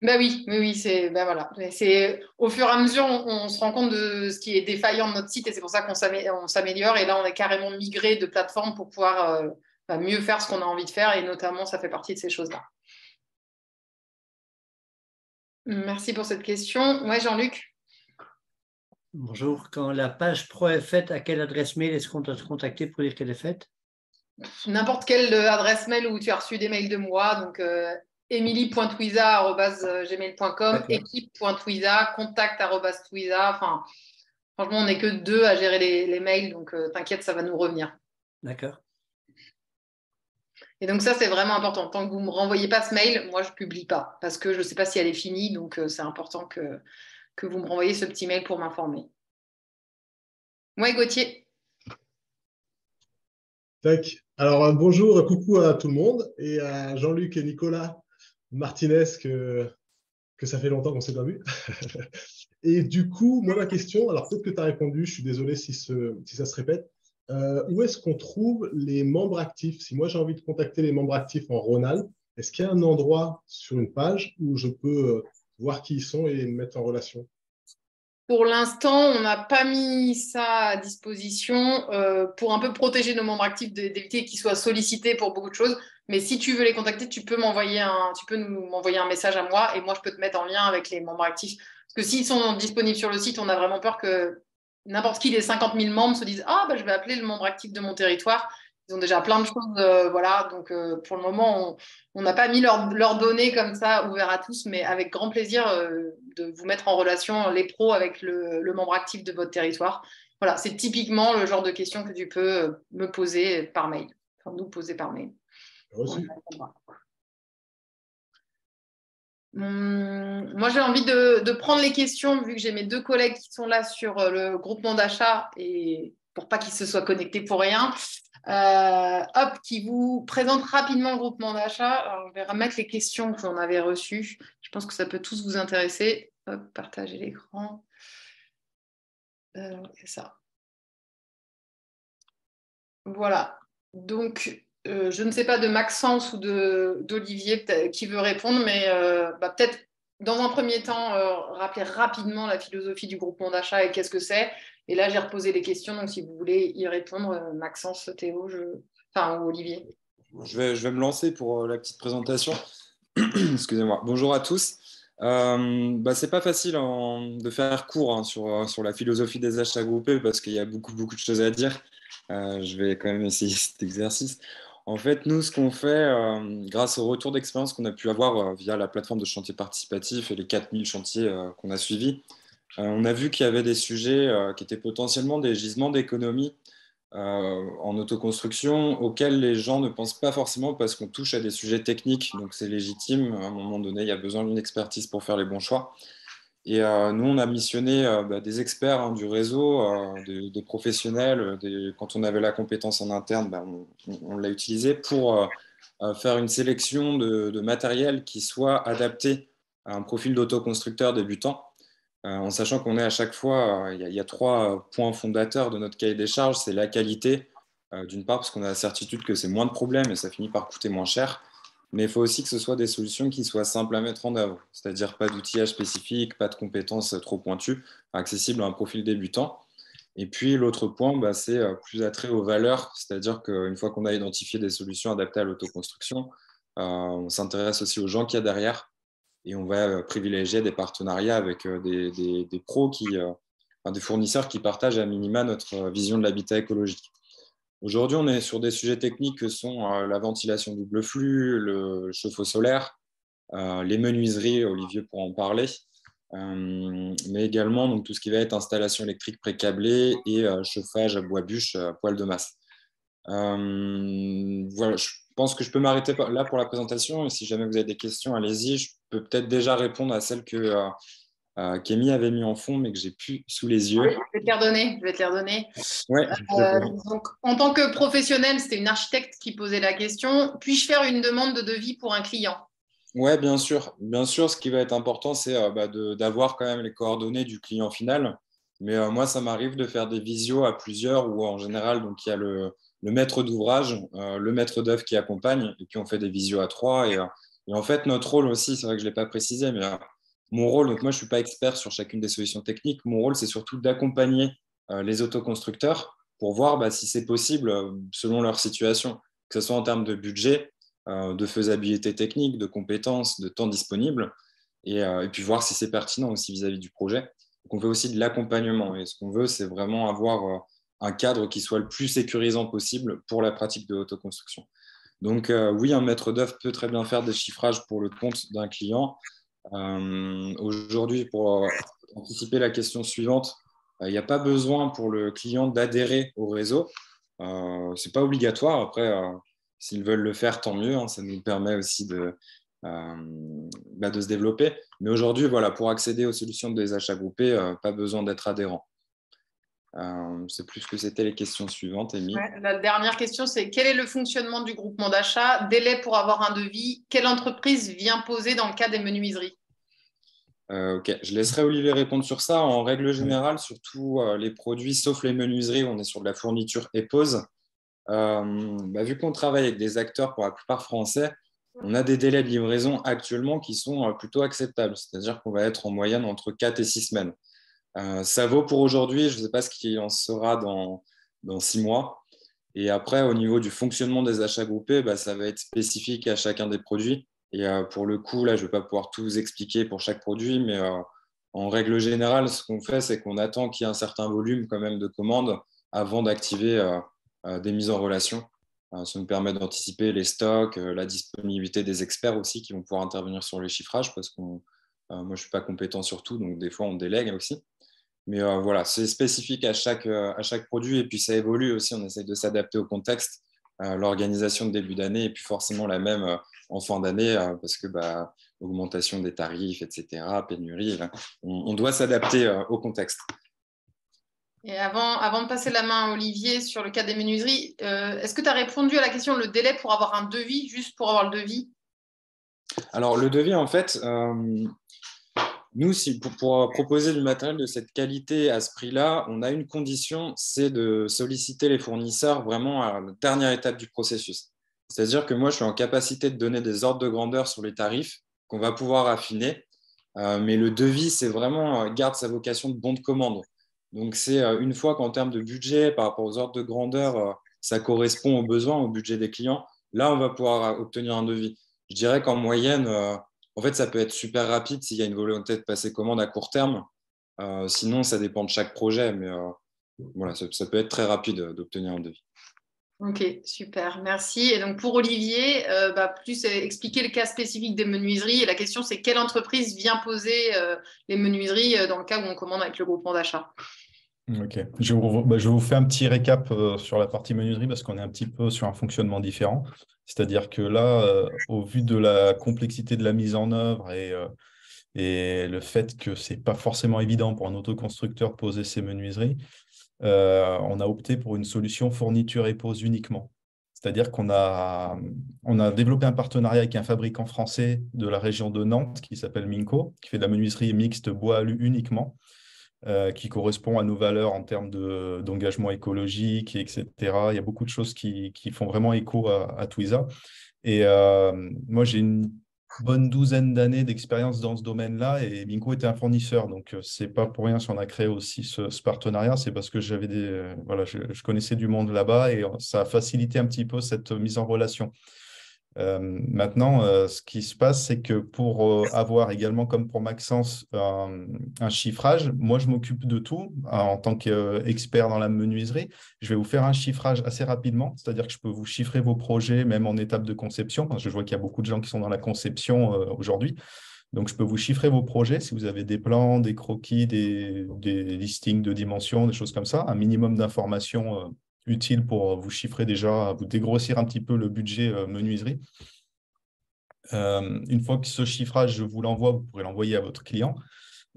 Ben oui, oui, oui, c'est ben voilà. C'est au fur et à mesure, on, se rend compte de ce qui est défaillant de notre site et c'est pour ça qu'on s'améliore. Et là, on est carrément migré de plateforme pour pouvoir euh, mieux faire ce qu'on a envie de faire et notamment, ça fait partie de ces choses-là. Merci pour cette question. Ouais, Jean-Luc. Bonjour. Quand la page pro est faite, à quelle adresse mail est-ce qu'on doit se contacter pour dire qu'elle est faite? N'importe quelle adresse mail où tu as reçu des mails de moi, donc euh, emily.twiza.gmail.com, équipe.twiza, contact.twiza. Enfin, franchement, on n'est que deux à gérer les, mails, donc euh, t'inquiète, ça va nous revenir. D'accord. Et donc ça, c'est vraiment important. Tant que vous ne me renvoyez pas ce mail, moi, je ne publie pas, parce que je ne sais pas si elle est finie, donc euh, c'est important que, que vous me renvoyez ce petit mail pour m'informer. Moi, Gauthier. Tac. Alors, bonjour, coucou à tout le monde et à Jean-Luc et Nicolas Martinez que, que ça fait longtemps qu'on ne s'est pas vu. et du coup, moi, ma question, alors peut-être que tu as répondu, je suis désolé si, si ça se répète. Euh, où est-ce qu'on trouve les membres actifs? Si moi j'ai envie de contacter les membres actifs en Rhône-Alpes, est-ce qu'il y a un endroit sur une page où je peux euh, voir qui ils sont et me mettre en relation? Pour l'instant, on n'a pas mis ça à disposition euh, pour un peu protéger nos membres actifs d'éviter qu'ils soient sollicités pour beaucoup de choses. Mais si tu veux les contacter, tu peux m'envoyer un, tu peux m'envoyer un message à moi et moi je peux te mettre en lien avec les membres actifs. Parce que s'ils sont disponibles sur le site, on a vraiment peur que n'importe qui des 50 000 membres se dise ah bah, je vais appeler le membre actif de mon territoire. Ils ont déjà plein de choses, euh, voilà. Donc euh, pour le moment, on n'a pas mis leurs données comme ça ouvertes à tous, mais avec grand plaisir euh, de vous mettre en relation les pros avec le, le membre actif de votre territoire. Voilà, c'est typiquement le genre de questions que tu peux me poser par mail, enfin nous poser par mail. Moi, j'ai envie de, prendre les questions, vu que j'ai mes deux collègues qui sont là sur euh, le groupement d'achat, et pour pas qu'ils se soient connectés pour rien, euh, hop, qui vous présente rapidement le groupement d'achat. Je vais remettre les questions que j'en avais reçues. Je pense que ça peut tous vous intéresser. Hop, partager l'écran. Euh, ça. Voilà. Donc, euh, je ne sais pas de Maxence ou d'Olivier qui veut répondre, mais euh, bah, peut-être dans un premier temps, euh, rappeler rapidement la philosophie du groupement d'achat et qu'est-ce que c'est. Et là, j'ai reposé les questions, donc si vous voulez y répondre, Maxence, Théo, je... enfin Olivier. Je vais, je vais me lancer pour la petite présentation. Excusez-moi. Bonjour à tous. Euh, bah, c'est pas facile de faire court hein, sur, sur la philosophie des achats groupés parce qu'il y a beaucoup, beaucoup de choses à dire. je vais quand même essayer cet exercice. En fait, nous, ce qu'on fait, euh, grâce au retour d'expérience qu'on a pu avoir euh, via la plateforme de chantier participatif et les 4000 chantiers euh, qu'on a suivis, on a vu qu'il y avait des sujets qui étaient potentiellement des gisements d'économie en autoconstruction auxquels les gens ne pensent pas forcément parce qu'on touche à des sujets techniques. Donc, c'est légitime. À un moment donné, il y a besoin d'une expertise pour faire les bons choix. Et euh, nous, on a missionné euh, bah, des experts hein, du réseau, euh, des, professionnels. quand on avait la compétence en interne, bah, on, l'a utilisé pour faire une sélection de, matériel qui soit adapté à un profil d'autoconstructeur débutant. en sachant qu'on est à chaque fois, il y, a trois points fondateurs de notre cahier des charges, c'est la qualité, d'une part parce qu'on a la certitude que c'est moins de problèmes et ça finit par coûter moins cher, mais il faut aussi que ce soit des solutions qui soient simples à mettre en œuvre, c'est-à-dire pas d'outillage spécifique, pas de compétences trop pointues, accessibles à un profil débutant. Et puis l'autre point, bah, c'est euh, plus attrait aux valeurs, c'est-à-dire qu'une fois qu'on a identifié des solutions adaptées à l'autoconstruction, euh, on s'intéresse aussi aux gens qu'il y a derrière et on va euh, privilégier des partenariats avec des, pros, des fournisseurs qui partagent à minima notre vision de l'habitat écologique. Aujourd'hui, on est sur des sujets techniques que sont la ventilation double flux, le chauffe-eau solaire, les menuiseries, Olivier pourra en parler, euh, mais également donc, tout ce qui va être installation électrique pré-câblée et euh, chauffage à bois-bûche à poêle de masse. Euh, voilà, je pense que je peux m'arrêter là pour la présentation et si jamais vous avez des questions, allez-y. Je peux peut-être déjà répondre à celles que Kémy avait mis en fond, mais que j'ai plus sous les yeux. je vais te les redonner. Je vais te les redonner. donc, en tant que professionnel, c'était une architecte qui posait la question. Puis-je faire une demande de devis pour un client? Oui, bien sûr. Bien sûr, ce qui va être important, c'est euh, bah, d'avoir quand même les coordonnées du client final. Mais euh, moi, ça m'arrive de faire des visios à plusieurs où en général, donc, il y a le, maître d'ouvrage, euh, le maître d'œuvre qui accompagne, et puis on fait des visios à trois. Et, en fait, notre rôle aussi, c'est vrai que je ne l'ai pas précisé, mais mon rôle, donc moi, je ne suis pas expert sur chacune des solutions techniques. Mon rôle, c'est surtout d'accompagner les autoconstructeurs pour voir bah, si c'est possible selon leur situation, que ce soit en termes de budget, euh, de faisabilité technique, de compétences, de temps disponible, euh, et, puis voir si c'est pertinent aussi vis-à-vis du projet. Donc on fait aussi de l'accompagnement, et ce qu'on veut, c'est vraiment avoir euh, un cadre qui soit le plus sécurisant possible pour la pratique de l'autoconstruction. Donc oui, un maître d'œuvre peut très bien faire des chiffrages pour le compte d'un client. Aujourd'hui, pour anticiper la question suivante, il n'y a pas besoin pour le client d'adhérer au réseau. Ce n'est pas obligatoire. Après, S'ils veulent le faire, tant mieux. Hein, ça nous permet aussi de, euh, bah, de se développer. Mais aujourd'hui, voilà, pour accéder aux solutions des achats groupés, euh, pas besoin d'être adhérent. Euh, c'est plus que c'était les questions suivantes, Amy. la dernière question, c'est quel est le fonctionnement du groupement d'achat Délai pour avoir un devis Quelle entreprise vient poser dans le cas des menuiseries? Ok, je laisserai Olivier répondre sur ça. En règle générale, surtout les produits, sauf les menuiseries, on est sur de la fourniture et pose. Euh, bah, vu qu'on travaille avec des acteurs pour la plupart français, on a des délais de livraison actuellement qui sont euh, plutôt acceptables, c'est-à-dire qu'on va être en moyenne entre 4 et 6 semaines. Euh, ça vaut pour aujourd'hui, je ne sais pas ce qui en sera dans, dans 6 mois. Et après, au niveau du fonctionnement des achats groupés, bah, ça va être spécifique à chacun des produits. Et pour le coup, là, je ne vais pas pouvoir tout vous expliquer pour chaque produit, mais en règle générale, ce qu'on fait, c'est qu'on attend qu'il y ait un certain volume quand même de commandes avant d'activer euh, des mises en relation. Euh, ça nous permet d'anticiper les stocks, euh, la disponibilité des experts aussi qui vont pouvoir intervenir sur les chiffrages parce que moi, je ne suis pas compétent sur tout, donc des fois, on délègue aussi. Mais voilà, c'est spécifique à chaque, à chaque produit et puis ça évolue aussi. On essaye de s'adapter au contexte. L'organisation de début d'année est plus forcément la même en fin d'année parce que bah, augmentation des tarifs, etc., pénurie, on, doit s'adapter au contexte. Et avant, avant de passer la main à Olivier sur le cas des menuiseries, euh, est-ce que tu as répondu à la question le délai pour avoir un devis, juste pour avoir le devis? Alors, le devis, en fait, euh, nous, pour, pour, proposer du matériel de cette qualité à ce prix-là, on a une condition, c'est de solliciter les fournisseurs vraiment à la dernière étape du processus. C'est-à-dire que moi, je suis en capacité de donner des ordres de grandeur sur les tarifs qu'on va pouvoir affiner. Euh, mais le devis, c'est vraiment, garde sa vocation de bon de commande. Donc, c'est euh, une fois qu'en termes de budget, par rapport aux ordres de grandeur, euh, ça correspond aux besoins, au budget des clients, là, on va pouvoir euh, obtenir un devis. Je dirais qu'en moyenne, en fait, ça peut être super rapide s'il y a une volonté de passer commande à court terme. sinon, ça dépend de chaque projet, mais voilà, ça, peut être très rapide d'obtenir un devis. Ok, super, merci. Et donc pour Olivier, bah, plus expliquer le cas spécifique des menuiseries. Et la question, c'est quelle entreprise vient poser les menuiseries dans le cas où on commande avec le groupement d'achat? Ok, je vous, bah, vous, fais un petit récap euh, sur la partie menuiserie parce qu'on est un petit peu sur un fonctionnement différent. C'est-à-dire que là, euh, au vu de la complexité de la mise en œuvre et, euh, le fait que ce n'est pas forcément évident pour un autoconstructeur de poser ses menuiseries, on a opté pour une solution fourniture et pose uniquement. C'est-à-dire qu'on a, a développé un partenariat avec un fabricant français de la région de Nantes qui s'appelle Minco, qui fait de la menuiserie mixte bois-alu uniquement, euh, qui correspond à nos valeurs en termes d'engagement écologique, etc. Il y a beaucoup de choses qui, qui font vraiment écho à, à Twiza. Et euh, moi, j'ai une bonne douzaine d'années d'expérience dans ce domaine-là et Minco était un fournisseur. Donc, euh, c'est pas pour rien si on a créé aussi ce, partenariat, c'est parce que j'avais des, voilà, je, connaissais du monde là-bas et ça a facilité un petit peu cette mise en relation. Euh, maintenant, ce qui se passe, c'est que pour avoir également, comme pour Maxence, un chiffrage, moi, je m'occupe de tout en tant qu'expert dans la menuiserie. Je vais vous faire un chiffrage assez rapidement, c'est-à-dire que je peux vous chiffrer vos projets, même en étape de conception, parce que je vois qu'il y a beaucoup de gens qui sont dans la conception aujourd'hui. Donc, je peux vous chiffrer vos projets si vous avez des plans, des croquis, des, des listings de dimensions, des choses comme ça, un minimum d'informations utile pour vous chiffrer déjà, vous dégrossir un petit peu le budget euh, menuiserie. Euh, une fois que ce chiffrage, je vous l'envoie, vous pourrez l'envoyer à votre client.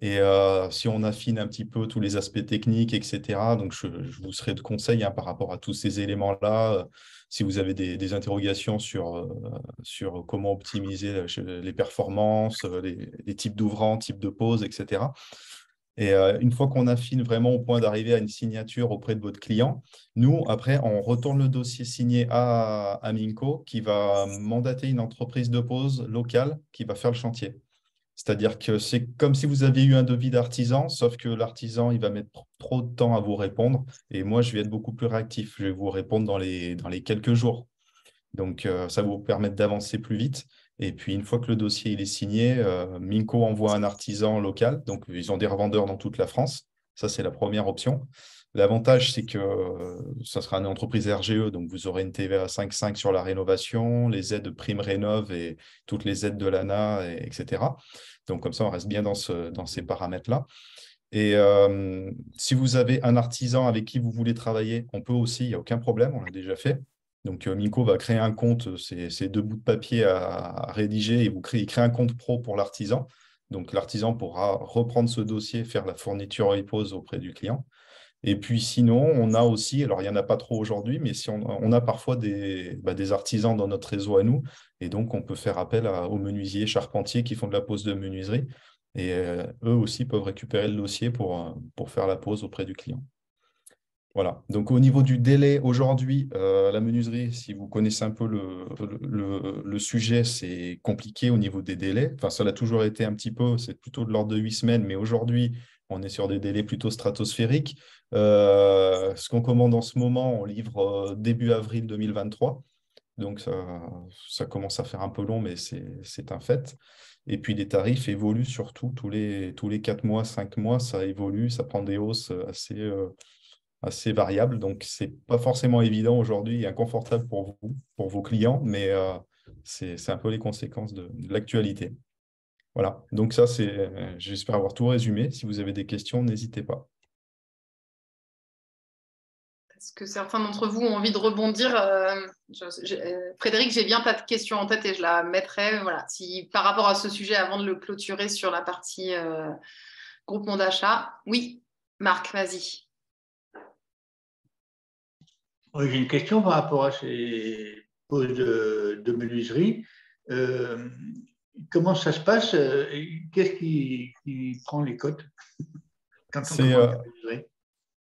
Et euh, si on affine un petit peu tous les aspects techniques, etc., donc je, vous serai de conseil hein, par rapport à tous ces éléments-là. si vous avez des, interrogations sur, sur comment optimiser les performances, les, les types d'ouvrants, types de pauses, etc., et euh, une fois qu'on affine vraiment au point d'arriver à une signature auprès de votre client, nous, après, on retourne le dossier signé à, à Minco qui va mandater une entreprise de pose locale qui va faire le chantier. C'est-à-dire que c'est comme si vous aviez eu un devis d'artisan, sauf que l'artisan, il va mettre trop de temps à vous répondre. Et moi, je vais être beaucoup plus réactif. Je vais vous répondre dans les, quelques jours. Donc, euh, ça va vous permettre d'avancer plus vite. Et puis, une fois que le dossier il est signé, euh, Minco envoie un artisan local. Donc, ils ont des revendeurs dans toute la France. Ça, c'est la première option. L'avantage, c'est que euh, ça sera une entreprise RGE, donc vous aurez une TVA 5,5 sur la rénovation, les aides prime rénov et toutes les aides de l'ANA, etc. Donc, comme ça, on reste bien dans, ce, dans ces paramètres-là. Et euh, si vous avez un artisan avec qui vous voulez travailler, on peut aussi, il n'y a aucun problème, on l'a déjà fait. Donc, euh, Minko va créer un compte, c'est deux bouts de papier à, rédiger et vous il crée un compte pro pour l'artisan. Donc, l'artisan pourra reprendre ce dossier, faire la fourniture et pose auprès du client. Et puis sinon, on a aussi, alors il n'y en a pas trop aujourd'hui, mais si on, a parfois des, bah, des, artisans dans notre réseau à nous, et donc on peut faire appel aux menuisiers charpentiers qui font de la pose de menuiserie, et euh, eux aussi peuvent récupérer le dossier pour, euh, pour faire la pose auprès du client. Voilà. Donc au niveau du délai, aujourd'hui, euh, la menuiserie, si vous connaissez un peu le, sujet, c'est compliqué au niveau des délais. Enfin, ça l'a toujours été un petit peu, c'est plutôt de l'ordre de huit semaines, mais aujourd'hui, on est sur des délais plutôt stratosphériques. Euh, ce qu'on commande en ce moment, on livre euh, début avril 2023. Donc ça, commence à faire un peu long, mais c'est un fait. Et puis les tarifs évoluent surtout tous les, tous les 4 mois, 5 mois, ça évolue, ça prend des hausses assez assez variable. Donc, ce n'est pas forcément évident aujourd'hui et inconfortable pour vous, pour vos clients, mais euh, c'est un peu les conséquences de, l'actualité. Voilà, donc ça, c'est, j'espère avoir tout résumé. Si vous avez des questions, n'hésitez pas. Est-ce que certains d'entre vous ont envie de rebondir euh, euh, Frédéric, j'ai bien ta question en tête et je la mettrai. Voilà, si par rapport à ce sujet, avant de le clôturer sur la partie groupement d'achat. Oui, Marc, vas-y. J'ai une question par rapport à ces poses de, menuiserie. Euh, comment ça se passe euh, Qu'est-ce qui, prend les cotes euh,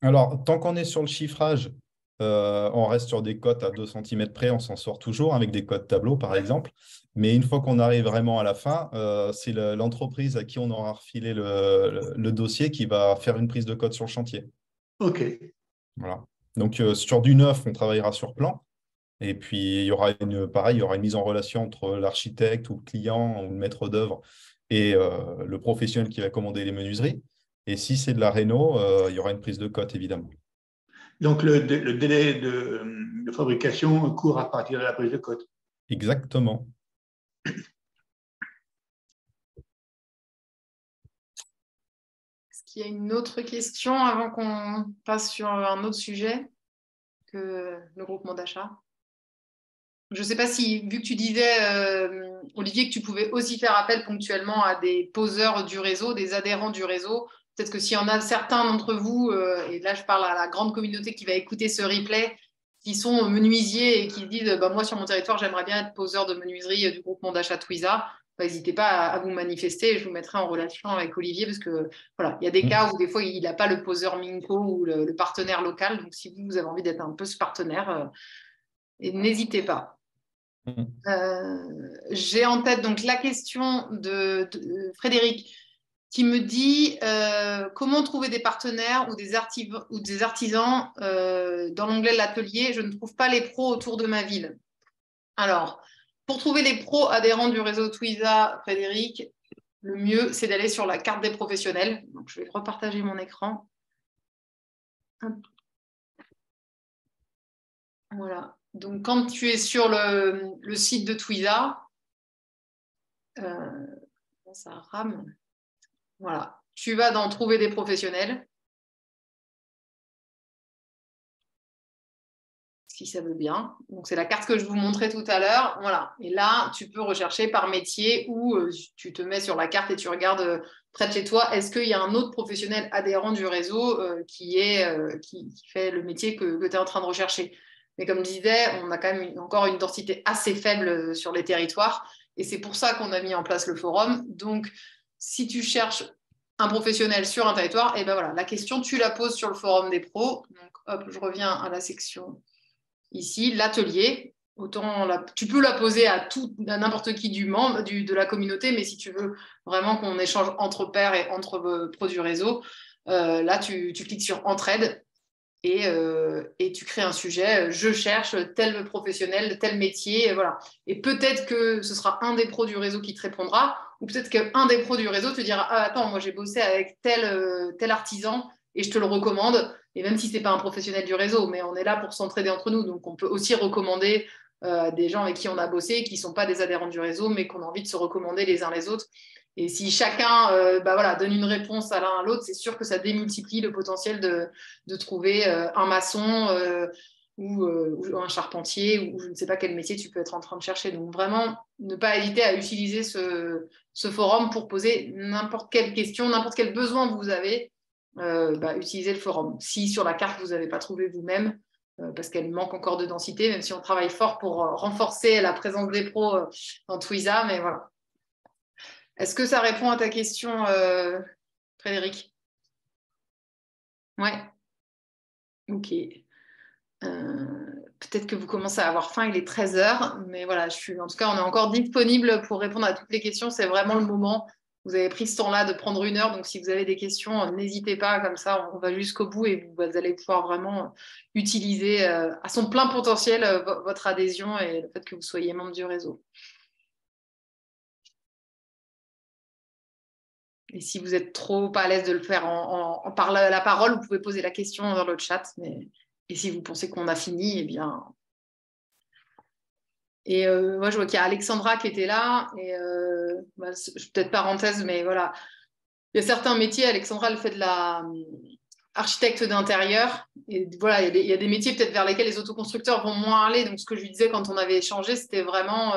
Alors, tant qu'on est sur le chiffrage, on reste sur des cotes à 2 cm près, on s'en sort toujours avec des cotes tableau, par exemple. Mais une fois qu'on arrive vraiment à la fin, c'est l'entreprise à qui on aura refilé le, le, dossier qui va faire une prise de cote sur le chantier. OK. Voilà. Donc, euh, sur du neuf, on travaillera sur plan. Et puis, il y aura une, pareil, il y aura une mise en relation entre l'architecte ou le client ou le maître d'œuvre et euh, le professionnel qui va commander les menuiseries. Et si c'est de la réno, euh, il y aura une prise de cote, évidemment. Donc, le, délai de, fabrication court à partir de la prise de cote. Exactement. Qu'il y a une autre question avant qu'on passe sur un autre sujet que le groupement d'achat? Je ne sais pas si, vu que tu disais, euh, Olivier, que tu pouvais aussi faire appel ponctuellement à des poseurs du réseau, des adhérents du réseau, peut-être que s'il y en a certains d'entre vous, euh, et là je parle à la grande communauté qui va écouter ce replay, qui sont menuisiers et qui disent bah, Moi, sur mon territoire, j'aimerais bien être poseur de menuiserie du groupement d'achat Twiza. N'hésitez pas à, vous manifester. Je vous mettrai en relation avec Olivier parce que voilà, il y a des mmh. cas où des fois il n'a pas le poseur Minco ou le, partenaire local. Donc, si vous, avez envie d'être un peu ce partenaire, euh, n'hésitez pas. Mmh. Euh, j'ai en tête donc la question de, Frédéric qui me dit euh, comment trouver des partenaires ou des, ou des artisans dans l'onglet l'atelier? Je ne trouve pas les pros autour de ma ville. Alors, pour trouver les pros adhérents du réseau Twiza, Frédéric, le mieux, c'est d'aller sur la carte des professionnels. Donc, je vais repartager mon écran. Voilà. Donc, quand tu es sur le, site de Twiza, euh, ça rame? Voilà. Tu vas dans Trouver des professionnels. Ça veut bien. Donc, c'est la carte que je vous montrais tout à l'heure. Voilà. Et là, tu peux rechercher par métier ou euh, tu te mets sur la carte et tu regardes euh, près de chez toi. Est-ce qu'il y a un autre professionnel adhérent du réseau euh, qui, est, qui, fait le métier que, tu es en train de rechercher? Mais comme je disais, on a quand même encore une densité assez faible sur les territoires. Et c'est pour ça qu'on a mis en place le forum. Donc, si tu cherches un professionnel sur un territoire, et ben voilà, la question, tu la poses sur le forum des pros. Donc, hop, je reviens à la section ici, l'atelier. Autant tu peux la poser à, n'importe qui du membre de la communauté, mais si tu veux vraiment qu'on échange entre pairs et entre pros du réseau, euh, là, tu, cliques sur Entraide et, euh, et, tu crées un sujet. Je cherche tel professionnel, tel métier, et voilà. Et peut-être que ce sera un des pros du réseau qui te répondra, ou peut-être qu'un des pros du réseau te dira ah, Attends, moi j'ai bossé avec tel, euh, tel artisan et je te le recommande et même si ce n'est pas un professionnel du réseau, mais on est là pour s'entraider entre nous. Donc, on peut aussi recommander euh, des gens avec qui on a bossé, qui ne sont pas des adhérents du réseau, mais qu'on a envie de se recommander les uns les autres. Et si chacun euh, bah voilà, donne une réponse à l'un à l'autre, c'est sûr que ça démultiplie le potentiel de, de trouver euh, un maçon ou, un charpentier ou je ne sais pas quel métier tu peux être en train de chercher. Donc vraiment, ne pas hésiter à utiliser ce, ce forum pour poser n'importe quelle question, n'importe quel besoin vous avez euh, bah, utilisez le forum. Si sur la carte, vous n'avez pas trouvé vous-même, euh, parce qu'elle manque encore de densité, même si on travaille fort pour euh, renforcer la présence des pros dans Twiza, mais voilà. Est-ce que ça répond à ta question, Frédéric? Ouais. Ok. Peut-être que vous commencez à avoir faim, il est 13h, mais voilà, je suis, en tout cas, on est encore disponible pour répondre à toutes les questions. C'est vraiment le moment vous avez pris ce temps-là de prendre une heure, donc si vous avez des questions, n'hésitez pas, comme ça on va jusqu'au bout et vous, allez pouvoir vraiment utiliser euh, à son plein potentiel euh, votre adhésion et le fait que vous soyez membre du réseau. Et si vous êtes trop à l'aise de le faire en, en, par la, parole, vous pouvez poser la question dans le chat. Mais... Et si vous pensez qu'on a fini, eh bien, et euh, moi, je vois qu'il y a Alexandra qui était là. Et euh, bah, peut-être parenthèse, mais voilà. Il y a certains métiers. Alexandra, elle fait de la euh, architecte d'intérieur. Et voilà, il y, a des, métiers peut-être vers lesquels les autoconstructeurs vont moins aller. Donc, ce que je lui disais quand on avait échangé, c'était vraiment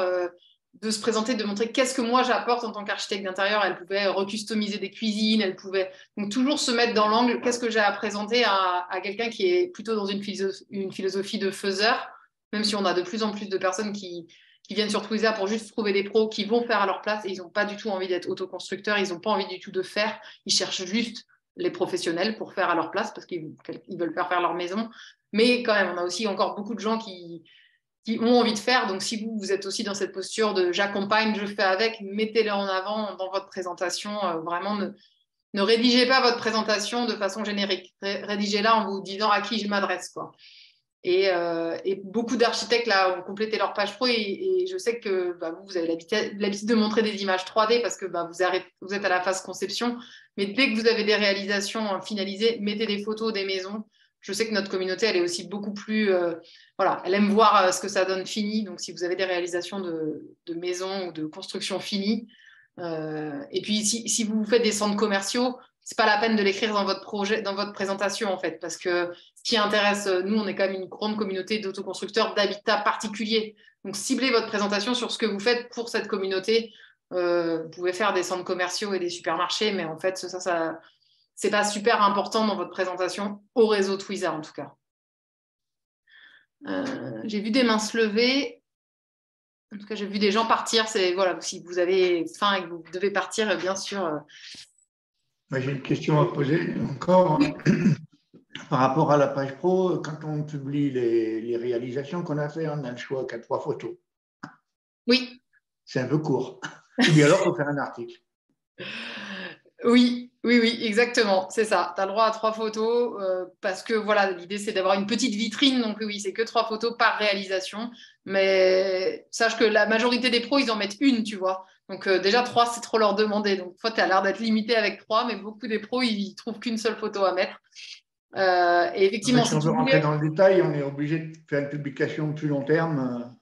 de se présenter, de montrer qu'est-ce que moi j'apporte en tant qu'architecte d'intérieur. Elle pouvait recustomiser des cuisines, elle pouvait donc toujours se mettre dans l'angle. Qu'est-ce que j'ai à présenter à, à quelqu'un qui est plutôt dans une philosophie, une philosophie de faiseur? Même si on a de plus en plus de personnes qui, viennent sur Twitter pour juste trouver des pros qui vont faire à leur place et ils n'ont pas du tout envie d'être autoconstructeurs, ils n'ont pas envie du tout de faire, ils cherchent juste les professionnels pour faire à leur place parce qu'ils veulent faire faire leur maison. Mais quand même, on a aussi encore beaucoup de gens qui, ont envie de faire. Donc, si vous, vous êtes aussi dans cette posture de j'accompagne, je fais avec, mettez-le en avant dans votre présentation. Euh, vraiment, ne, ne, rédigez pas votre présentation de façon générique. Rédigez-la en vous disant à qui je m'adresse. quoi. Euh, et, beaucoup d'architectes là ont complété leur page pro et, je sais que bah, vous, vous avez l'habitude de montrer des images 3D parce que bah, vous, êtes à la phase conception. Mais dès que vous avez des réalisations finalisées, mettez des photos des maisons. Je sais que notre communauté, elle est aussi beaucoup plus... Euh, voilà, elle aime voir euh, ce que ça donne fini. Donc, si vous avez des réalisations de, maisons ou de construction finies, et puis si, vous faites des centres commerciaux, c'est pas la peine de l'écrire dans votre projet, dans votre présentation en fait, parce que ce qui intéresse, euh, nous, on est quand même une grande communauté d'autoconstructeurs d'habitat particulier. Donc, ciblez votre présentation sur ce que vous faites pour cette communauté. Euh, vous pouvez faire des centres commerciaux et des supermarchés, mais en fait, ça, ça c'est pas super important dans votre présentation au réseau Twiza en tout cas. j'ai vu des mains se lever. En tout cas, j'ai vu des gens partir. Voilà, si vous avez faim et que vous devez partir, bien sûr. J'ai une question à poser encore. Par rapport à la page pro, quand on publie les, réalisations qu'on a fait, on a le choix qu'à trois photos. Oui. C'est un peu court. Ou bien alors, il faut faire un article. Oui, oui, oui, exactement, c'est ça. Tu as le droit à trois photos euh, parce que voilà, l'idée c'est d'avoir une petite vitrine. Donc oui, c'est que trois photos par réalisation. Mais sache que la majorité des pros, ils en mettent une, tu vois. Donc euh, déjà, trois, c'est trop leur demander. Donc toi, tu as l'air d'être limité avec trois, mais beaucoup des pros, ils trouvent qu'une seule photo à mettre. Euh, et effectivement, si on veut rentrer dans le détail, on est obligé de faire une publication de plus long terme.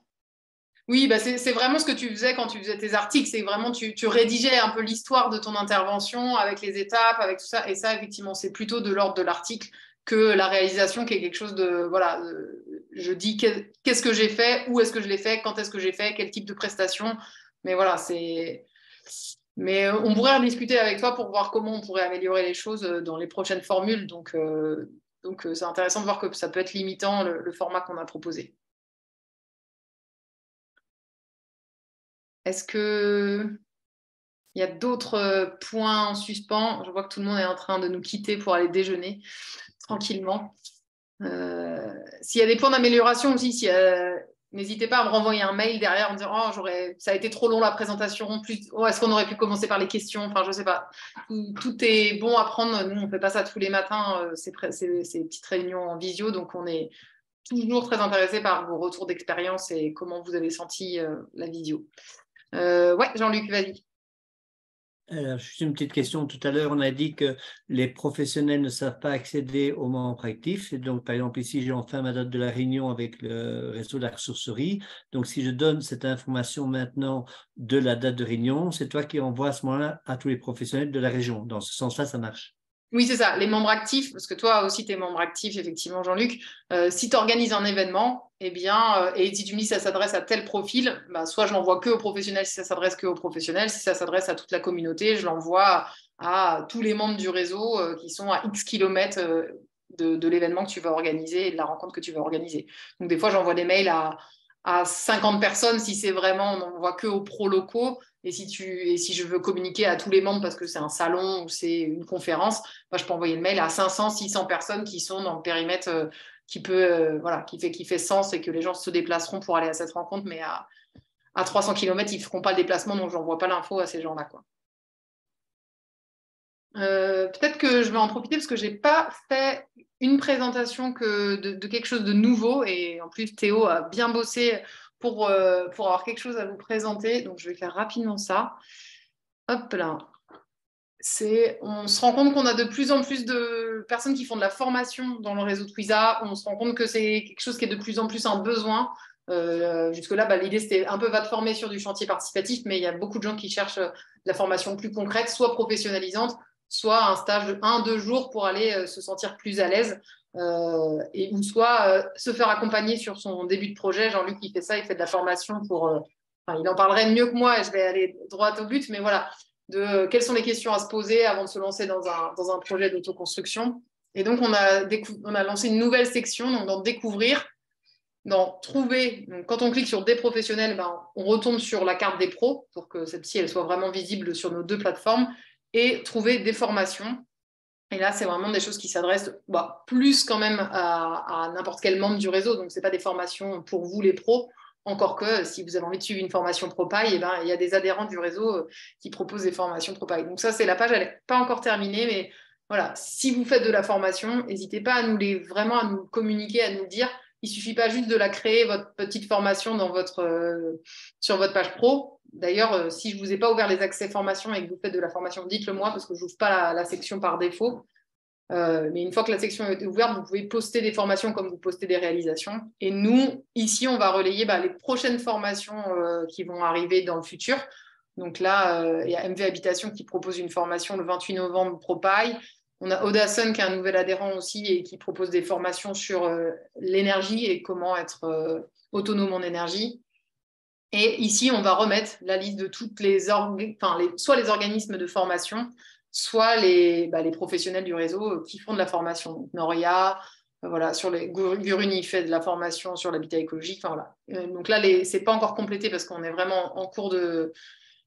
Euh. Oui, bah c'est vraiment ce que tu faisais quand tu faisais tes articles. C'est vraiment, tu, tu, rédigeais un peu l'histoire de ton intervention avec les étapes, avec tout ça. Et ça, effectivement, c'est plutôt de l'ordre de l'article que la réalisation qui est quelque chose de, voilà, je dis qu'est-ce que j'ai fait, où est-ce que je l'ai fait, quand est-ce que j'ai fait, quel type de prestation. Mais voilà, c'est mais euh, on pourrait en discuter avec toi pour voir comment on pourrait améliorer les choses euh, dans les prochaines formules. Donc, euh, donc c'est intéressant de voir que ça peut être limitant le, format qu'on a proposé. Est-ce qu'il y a d'autres points en suspens? Je vois que tout le monde est en train de nous quitter pour aller déjeuner tranquillement. S'il y a des points d'amélioration aussi, N'hésitez pas à me renvoyer un mail derrière en disant oh, ça a été trop long la présentation, plus oh, est-ce qu'on aurait pu commencer par les questions? Enfin, je sais pas. Tout, est bon à prendre. Nous, on ne fait pas ça tous les matins, euh, ces, petites réunions en visio, donc on est toujours très intéressé par vos retours d'expérience et comment vous avez senti euh, la visio. Euh, ouais, Jean-Luc, vas-y. Alors, juste une petite question. Tout à l'heure, on a dit que les professionnels ne savent pas accéder aux membres actifs. Et donc, par exemple, ici, j'ai enfin ma date de la réunion avec le réseau de la ressourcerie. Donc, si je donne cette information maintenant de la date de réunion, c'est toi qui envoies à ce moment-là à tous les professionnels de la région. Dans ce sens-là, ça marche. Oui, c'est ça. Les membres actifs, parce que toi aussi, tu es membre actif, effectivement, Jean-Luc. Euh, si tu organises un événement, eh bien, euh, et si tu me dis ça s'adresse à tel profil, bah, soit je l'envoie que aux professionnels si ça s'adresse que aux professionnels. Si ça s'adresse à toute la communauté, je l'envoie à tous les membres du réseau euh, qui sont à X kilomètres de, l'événement que tu vas organiser et de la rencontre que tu vas organiser. Donc, des fois, j'envoie des mails à, à 50 personnes si c'est vraiment, on n'envoie que aux pros locaux. Et si, tu, et si je veux communiquer à tous les membres parce que c'est un salon ou c'est une conférence, moi, je peux envoyer le mail à 500, 600 personnes qui sont dans le périmètre euh, qui, peut, euh, voilà, qui, fait, qui fait sens et que les gens se déplaceront pour aller à cette rencontre, mais à, à 300 km, ils ne feront pas le déplacement, donc je n'envoie pas l'info à ces gens-là. Quoi. Euh, peut-être que je vais en profiter parce que je n'ai pas fait une présentation que de, quelque chose de nouveau et en plus Théo a bien bossé pour, euh, pour avoir quelque chose à vous présenter. Donc, je vais faire rapidement ça. Hop là. On se rend compte qu'on a de plus en plus de personnes qui font de la formation dans le réseau Twiza. On se rend compte que c'est quelque chose qui est de plus en plus un besoin. Euh, jusque-là, bah, l'idée, c'était un peu va te former sur du chantier participatif, mais il y a beaucoup de gens qui cherchent de la formation plus concrète, soit professionnalisante, soit un stage de 1-2 jours pour aller euh, se sentir plus à l'aise. Euh, et ou soit euh, se faire accompagner sur son début de projet. Jean-Luc, il fait ça, il fait de la formation pour. Euh, il en parlerait mieux que moi et je vais aller droit au but, mais voilà, de quelles sont les questions à se poser avant de se lancer dans un, dans un projet d'autoconstruction. Et donc, on a, lancé une nouvelle section donc dans découvrir, dans trouver. Donc, quand on clique sur des professionnels, ben, on retombe sur la carte des pros pour que celle-ci elle soit vraiment visible sur nos deux plateformes et trouver des formations et là, c'est vraiment des choses qui s'adressent bah, plus quand même à, n'importe quel membre du réseau. Donc, ce n'est pas des formations pour vous, les pros. Encore que si vous avez envie de suivre une formation ProPaille, eh ben, il y a des adhérents du réseau euh, qui proposent des formations ProPaille. Donc, ça, c'est la page, elle n'est pas encore terminée. Mais voilà, si vous faites de la formation, n'hésitez pas à nous les, vraiment à nous communiquer, à nous dire. Il ne suffit pas juste de la créer, votre petite formation dans votre, euh, sur votre page pro. D'ailleurs, euh, si je ne vous ai pas ouvert les accès formation et que vous faites de la formation, dites-le moi parce que je n'ouvre pas la, section par défaut. Euh, mais une fois que la section est ouverte, vous pouvez poster des formations comme vous postez des réalisations. Et nous, ici, on va relayer bah, les prochaines formations euh, qui vont arriver dans le futur. Donc là, il y a MV Habitation qui propose une formation le 28 novembre ProPaille. On a Odason qui est un nouvel adhérent aussi et qui propose des formations sur l'énergie et comment être autonome en énergie. Et ici, on va remettre la liste de toutes les, enfin, soit les organismes de formation, soit les, bah, les, professionnels du réseau qui font de la formation. Noria, voilà, sur les Guruni fait de la formation sur l'habitat écologique. voilà. donc là, ce n'est pas encore complété parce qu'on est vraiment en cours de,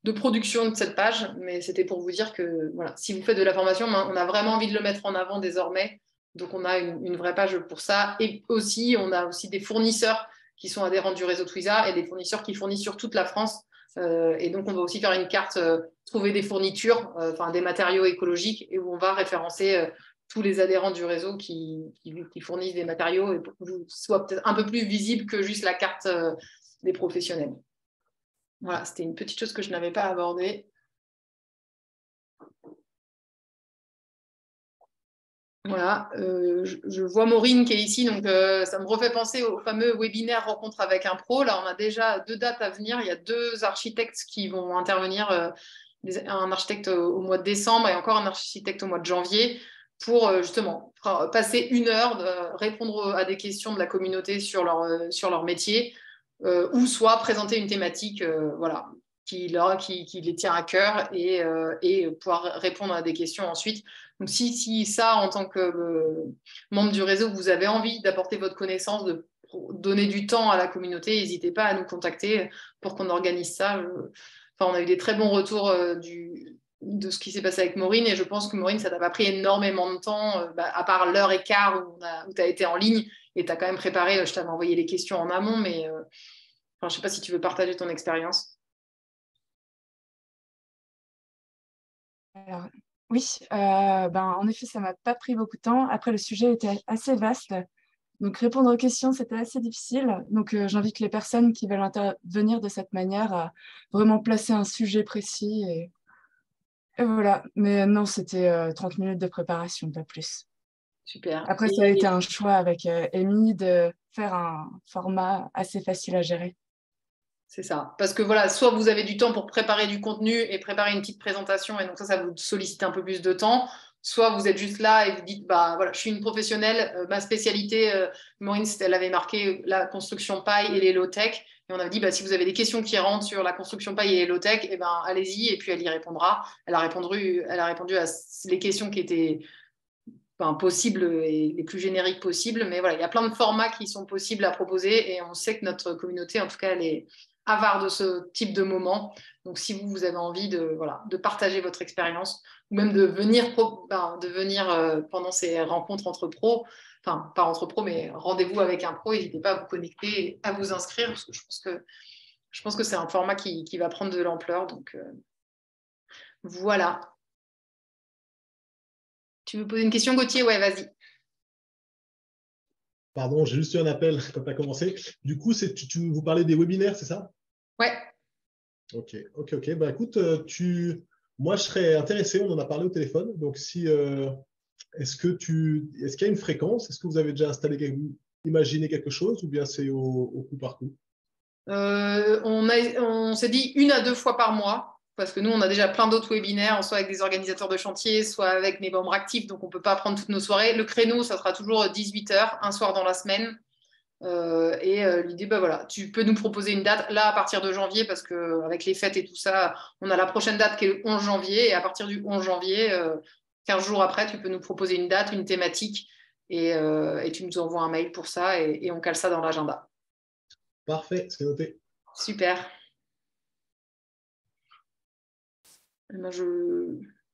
de production de cette page, mais c'était pour vous dire que voilà, si vous faites de la formation, on a vraiment envie de le mettre en avant désormais. Donc on a une, vraie page pour ça. Et aussi, on a aussi des fournisseurs qui sont adhérents du réseau Twiza et des fournisseurs qui fournissent sur toute la France. Euh, et donc on va aussi faire une carte, euh, trouver des fournitures, euh, enfin des matériaux écologiques, et où on va référencer tous les adhérents du réseau qui, fournissent des matériaux et pour que vous peut-être un peu plus visible que juste la carte des professionnels. Voilà, c'était une petite chose que je n'avais pas abordée. Voilà, euh, je, vois Maureen qui est ici, donc euh, ça me refait penser au fameux webinaire rencontre avec un pro. Là, on a déjà deux dates à venir. Il y a deux architectes qui vont intervenir, euh, un architecte au, mois de décembre et encore un architecte au mois de janvier, pour justement passer une heure, répondre à des questions de la communauté sur leur, métier, ou soit présenter une thématique voilà, qui, qui, les tient à cœur et, et, pouvoir répondre à des questions ensuite. Donc si, si ça, en tant que membre du réseau, vous avez envie d'apporter votre connaissance, de donner du temps à la communauté, n'hésitez pas à nous contacter pour qu'on organise ça. Enfin, on a eu des très bons retours du, de ce qui s'est passé avec Maureen et je pense que Maureen, ça t'a pas pris énormément de temps, bah, à part l'heure et quart où, tu as été en ligne et tu as quand même préparé, je t'avais envoyé les questions en amont, mais euh, je ne sais pas si tu veux partager ton expérience. Oui, euh, ben, en effet, ça ne m'a pas pris beaucoup de temps. Après, le sujet était assez vaste. Donc, répondre aux questions, c'était assez difficile. Donc, euh, j'invite les personnes qui veulent intervenir de cette manière à vraiment placer un sujet précis. Et, et voilà. Mais non, c'était 30 minutes de préparation, pas plus. Super. Après, ça a été un choix avec euh, Amy de faire un format assez facile à gérer. C'est ça. Parce que voilà, soit vous avez du temps pour préparer du contenu et préparer une petite présentation, et donc ça, ça vous sollicite un peu plus de temps. Soit vous êtes juste là et vous dites, bah voilà, je suis une professionnelle, euh, ma spécialité, euh, elle avait marqué la construction paille et les low-tech. Et on a dit, bah, si vous avez des questions qui rentrent sur la construction paille et les low-tech, eh ben, allez-y, et puis elle y répondra. Elle a répondu, elle a répondu à les questions qui étaient possibles et les plus génériques possibles. Mais voilà, il y a plein de formats qui sont possibles à proposer et on sait que notre communauté, en tout cas, elle est avare de ce type de moment. Donc, si vous, vous avez envie de, voilà, de partager votre expérience ou même de venir, ben, de venir euh, pendant ces rencontres entre pros, enfin, pas entre pros, mais rendez-vous avec un pro, n'hésitez pas à vous connecter, à vous inscrire, parce que je pense que, je pense que c'est un format qui, qui, va prendre de l'ampleur. Donc, euh, voilà. Tu veux poser une question, Gauthier? Ouais, vas-y. Pardon, j'ai juste eu un appel quand tu as commencé. Du coup, tu, tu, vous parlez des webinaires, c'est ça? Ouais. Ok, ok, ok. Bah écoute, euh, tu... moi je serais intéressé, on en a parlé au téléphone. Donc si euh, est-ce que tu est-ce qu'il y a une fréquence? Est-ce que vous avez déjà installé imaginé quelque chose ou bien c'est au, coup par coup? Euh, On, on s'est dit une à deux fois par mois parce que nous, on a déjà plein d'autres webinaires, soit avec des organisateurs de chantier, soit avec mes membres actifs, donc on ne peut pas prendre toutes nos soirées. Le créneau, ça sera toujours 18h, un soir dans la semaine. Euh, et euh, l'idée, bah voilà, tu peux nous proposer une date là à partir de janvier, parce qu'avec les fêtes et tout ça, on a la prochaine date qui est le 11 janvier, et à partir du 11 janvier, 15 euh, jours après, tu peux nous proposer une date, une thématique, et, tu nous envoies un mail pour ça, et, et on cale ça dans l'agenda. Parfait, c'est noté. Super.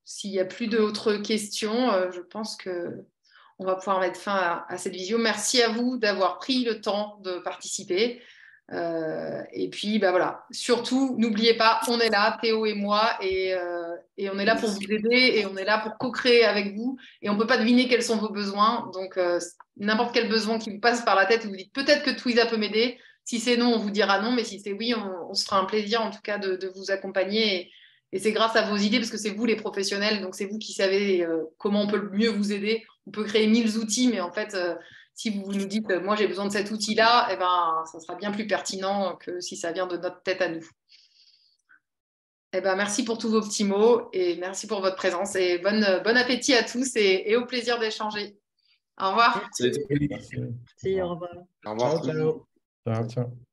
S'il n'y a plus d'autres questions, je pense que on va pouvoir mettre fin à, cette visio. Merci à vous d'avoir pris le temps de participer. Euh, et puis, bah voilà, surtout, n'oubliez pas, on est là, Théo et moi, et, euh, et on est là pour vous aider, et on est là pour co-créer avec vous, et on ne peut pas deviner quels sont vos besoins. Donc, n'importe quel besoin qui vous passe par la tête, vous dites peut-être que Twiza peut m'aider. Si c'est non, on vous dira non, mais si c'est oui, on, se fera un plaisir en tout cas de vous accompagner. Et, c'est grâce à vos idées, parce que c'est vous les professionnels, donc c'est vous qui savez euh, comment on peut le mieux vous aider. On peut créer mille outils, mais en fait, euh, si vous nous dites, moi j'ai besoin de cet outil-là, eh ben, ça sera bien plus pertinent que si ça vient de notre tête à nous. Eh ben, merci pour tous vos petits mots et merci pour votre présence et bon, bon appétit à tous et, au plaisir d'échanger. Au revoir. Merci, au revoir. Au revoir. ciao. ciao.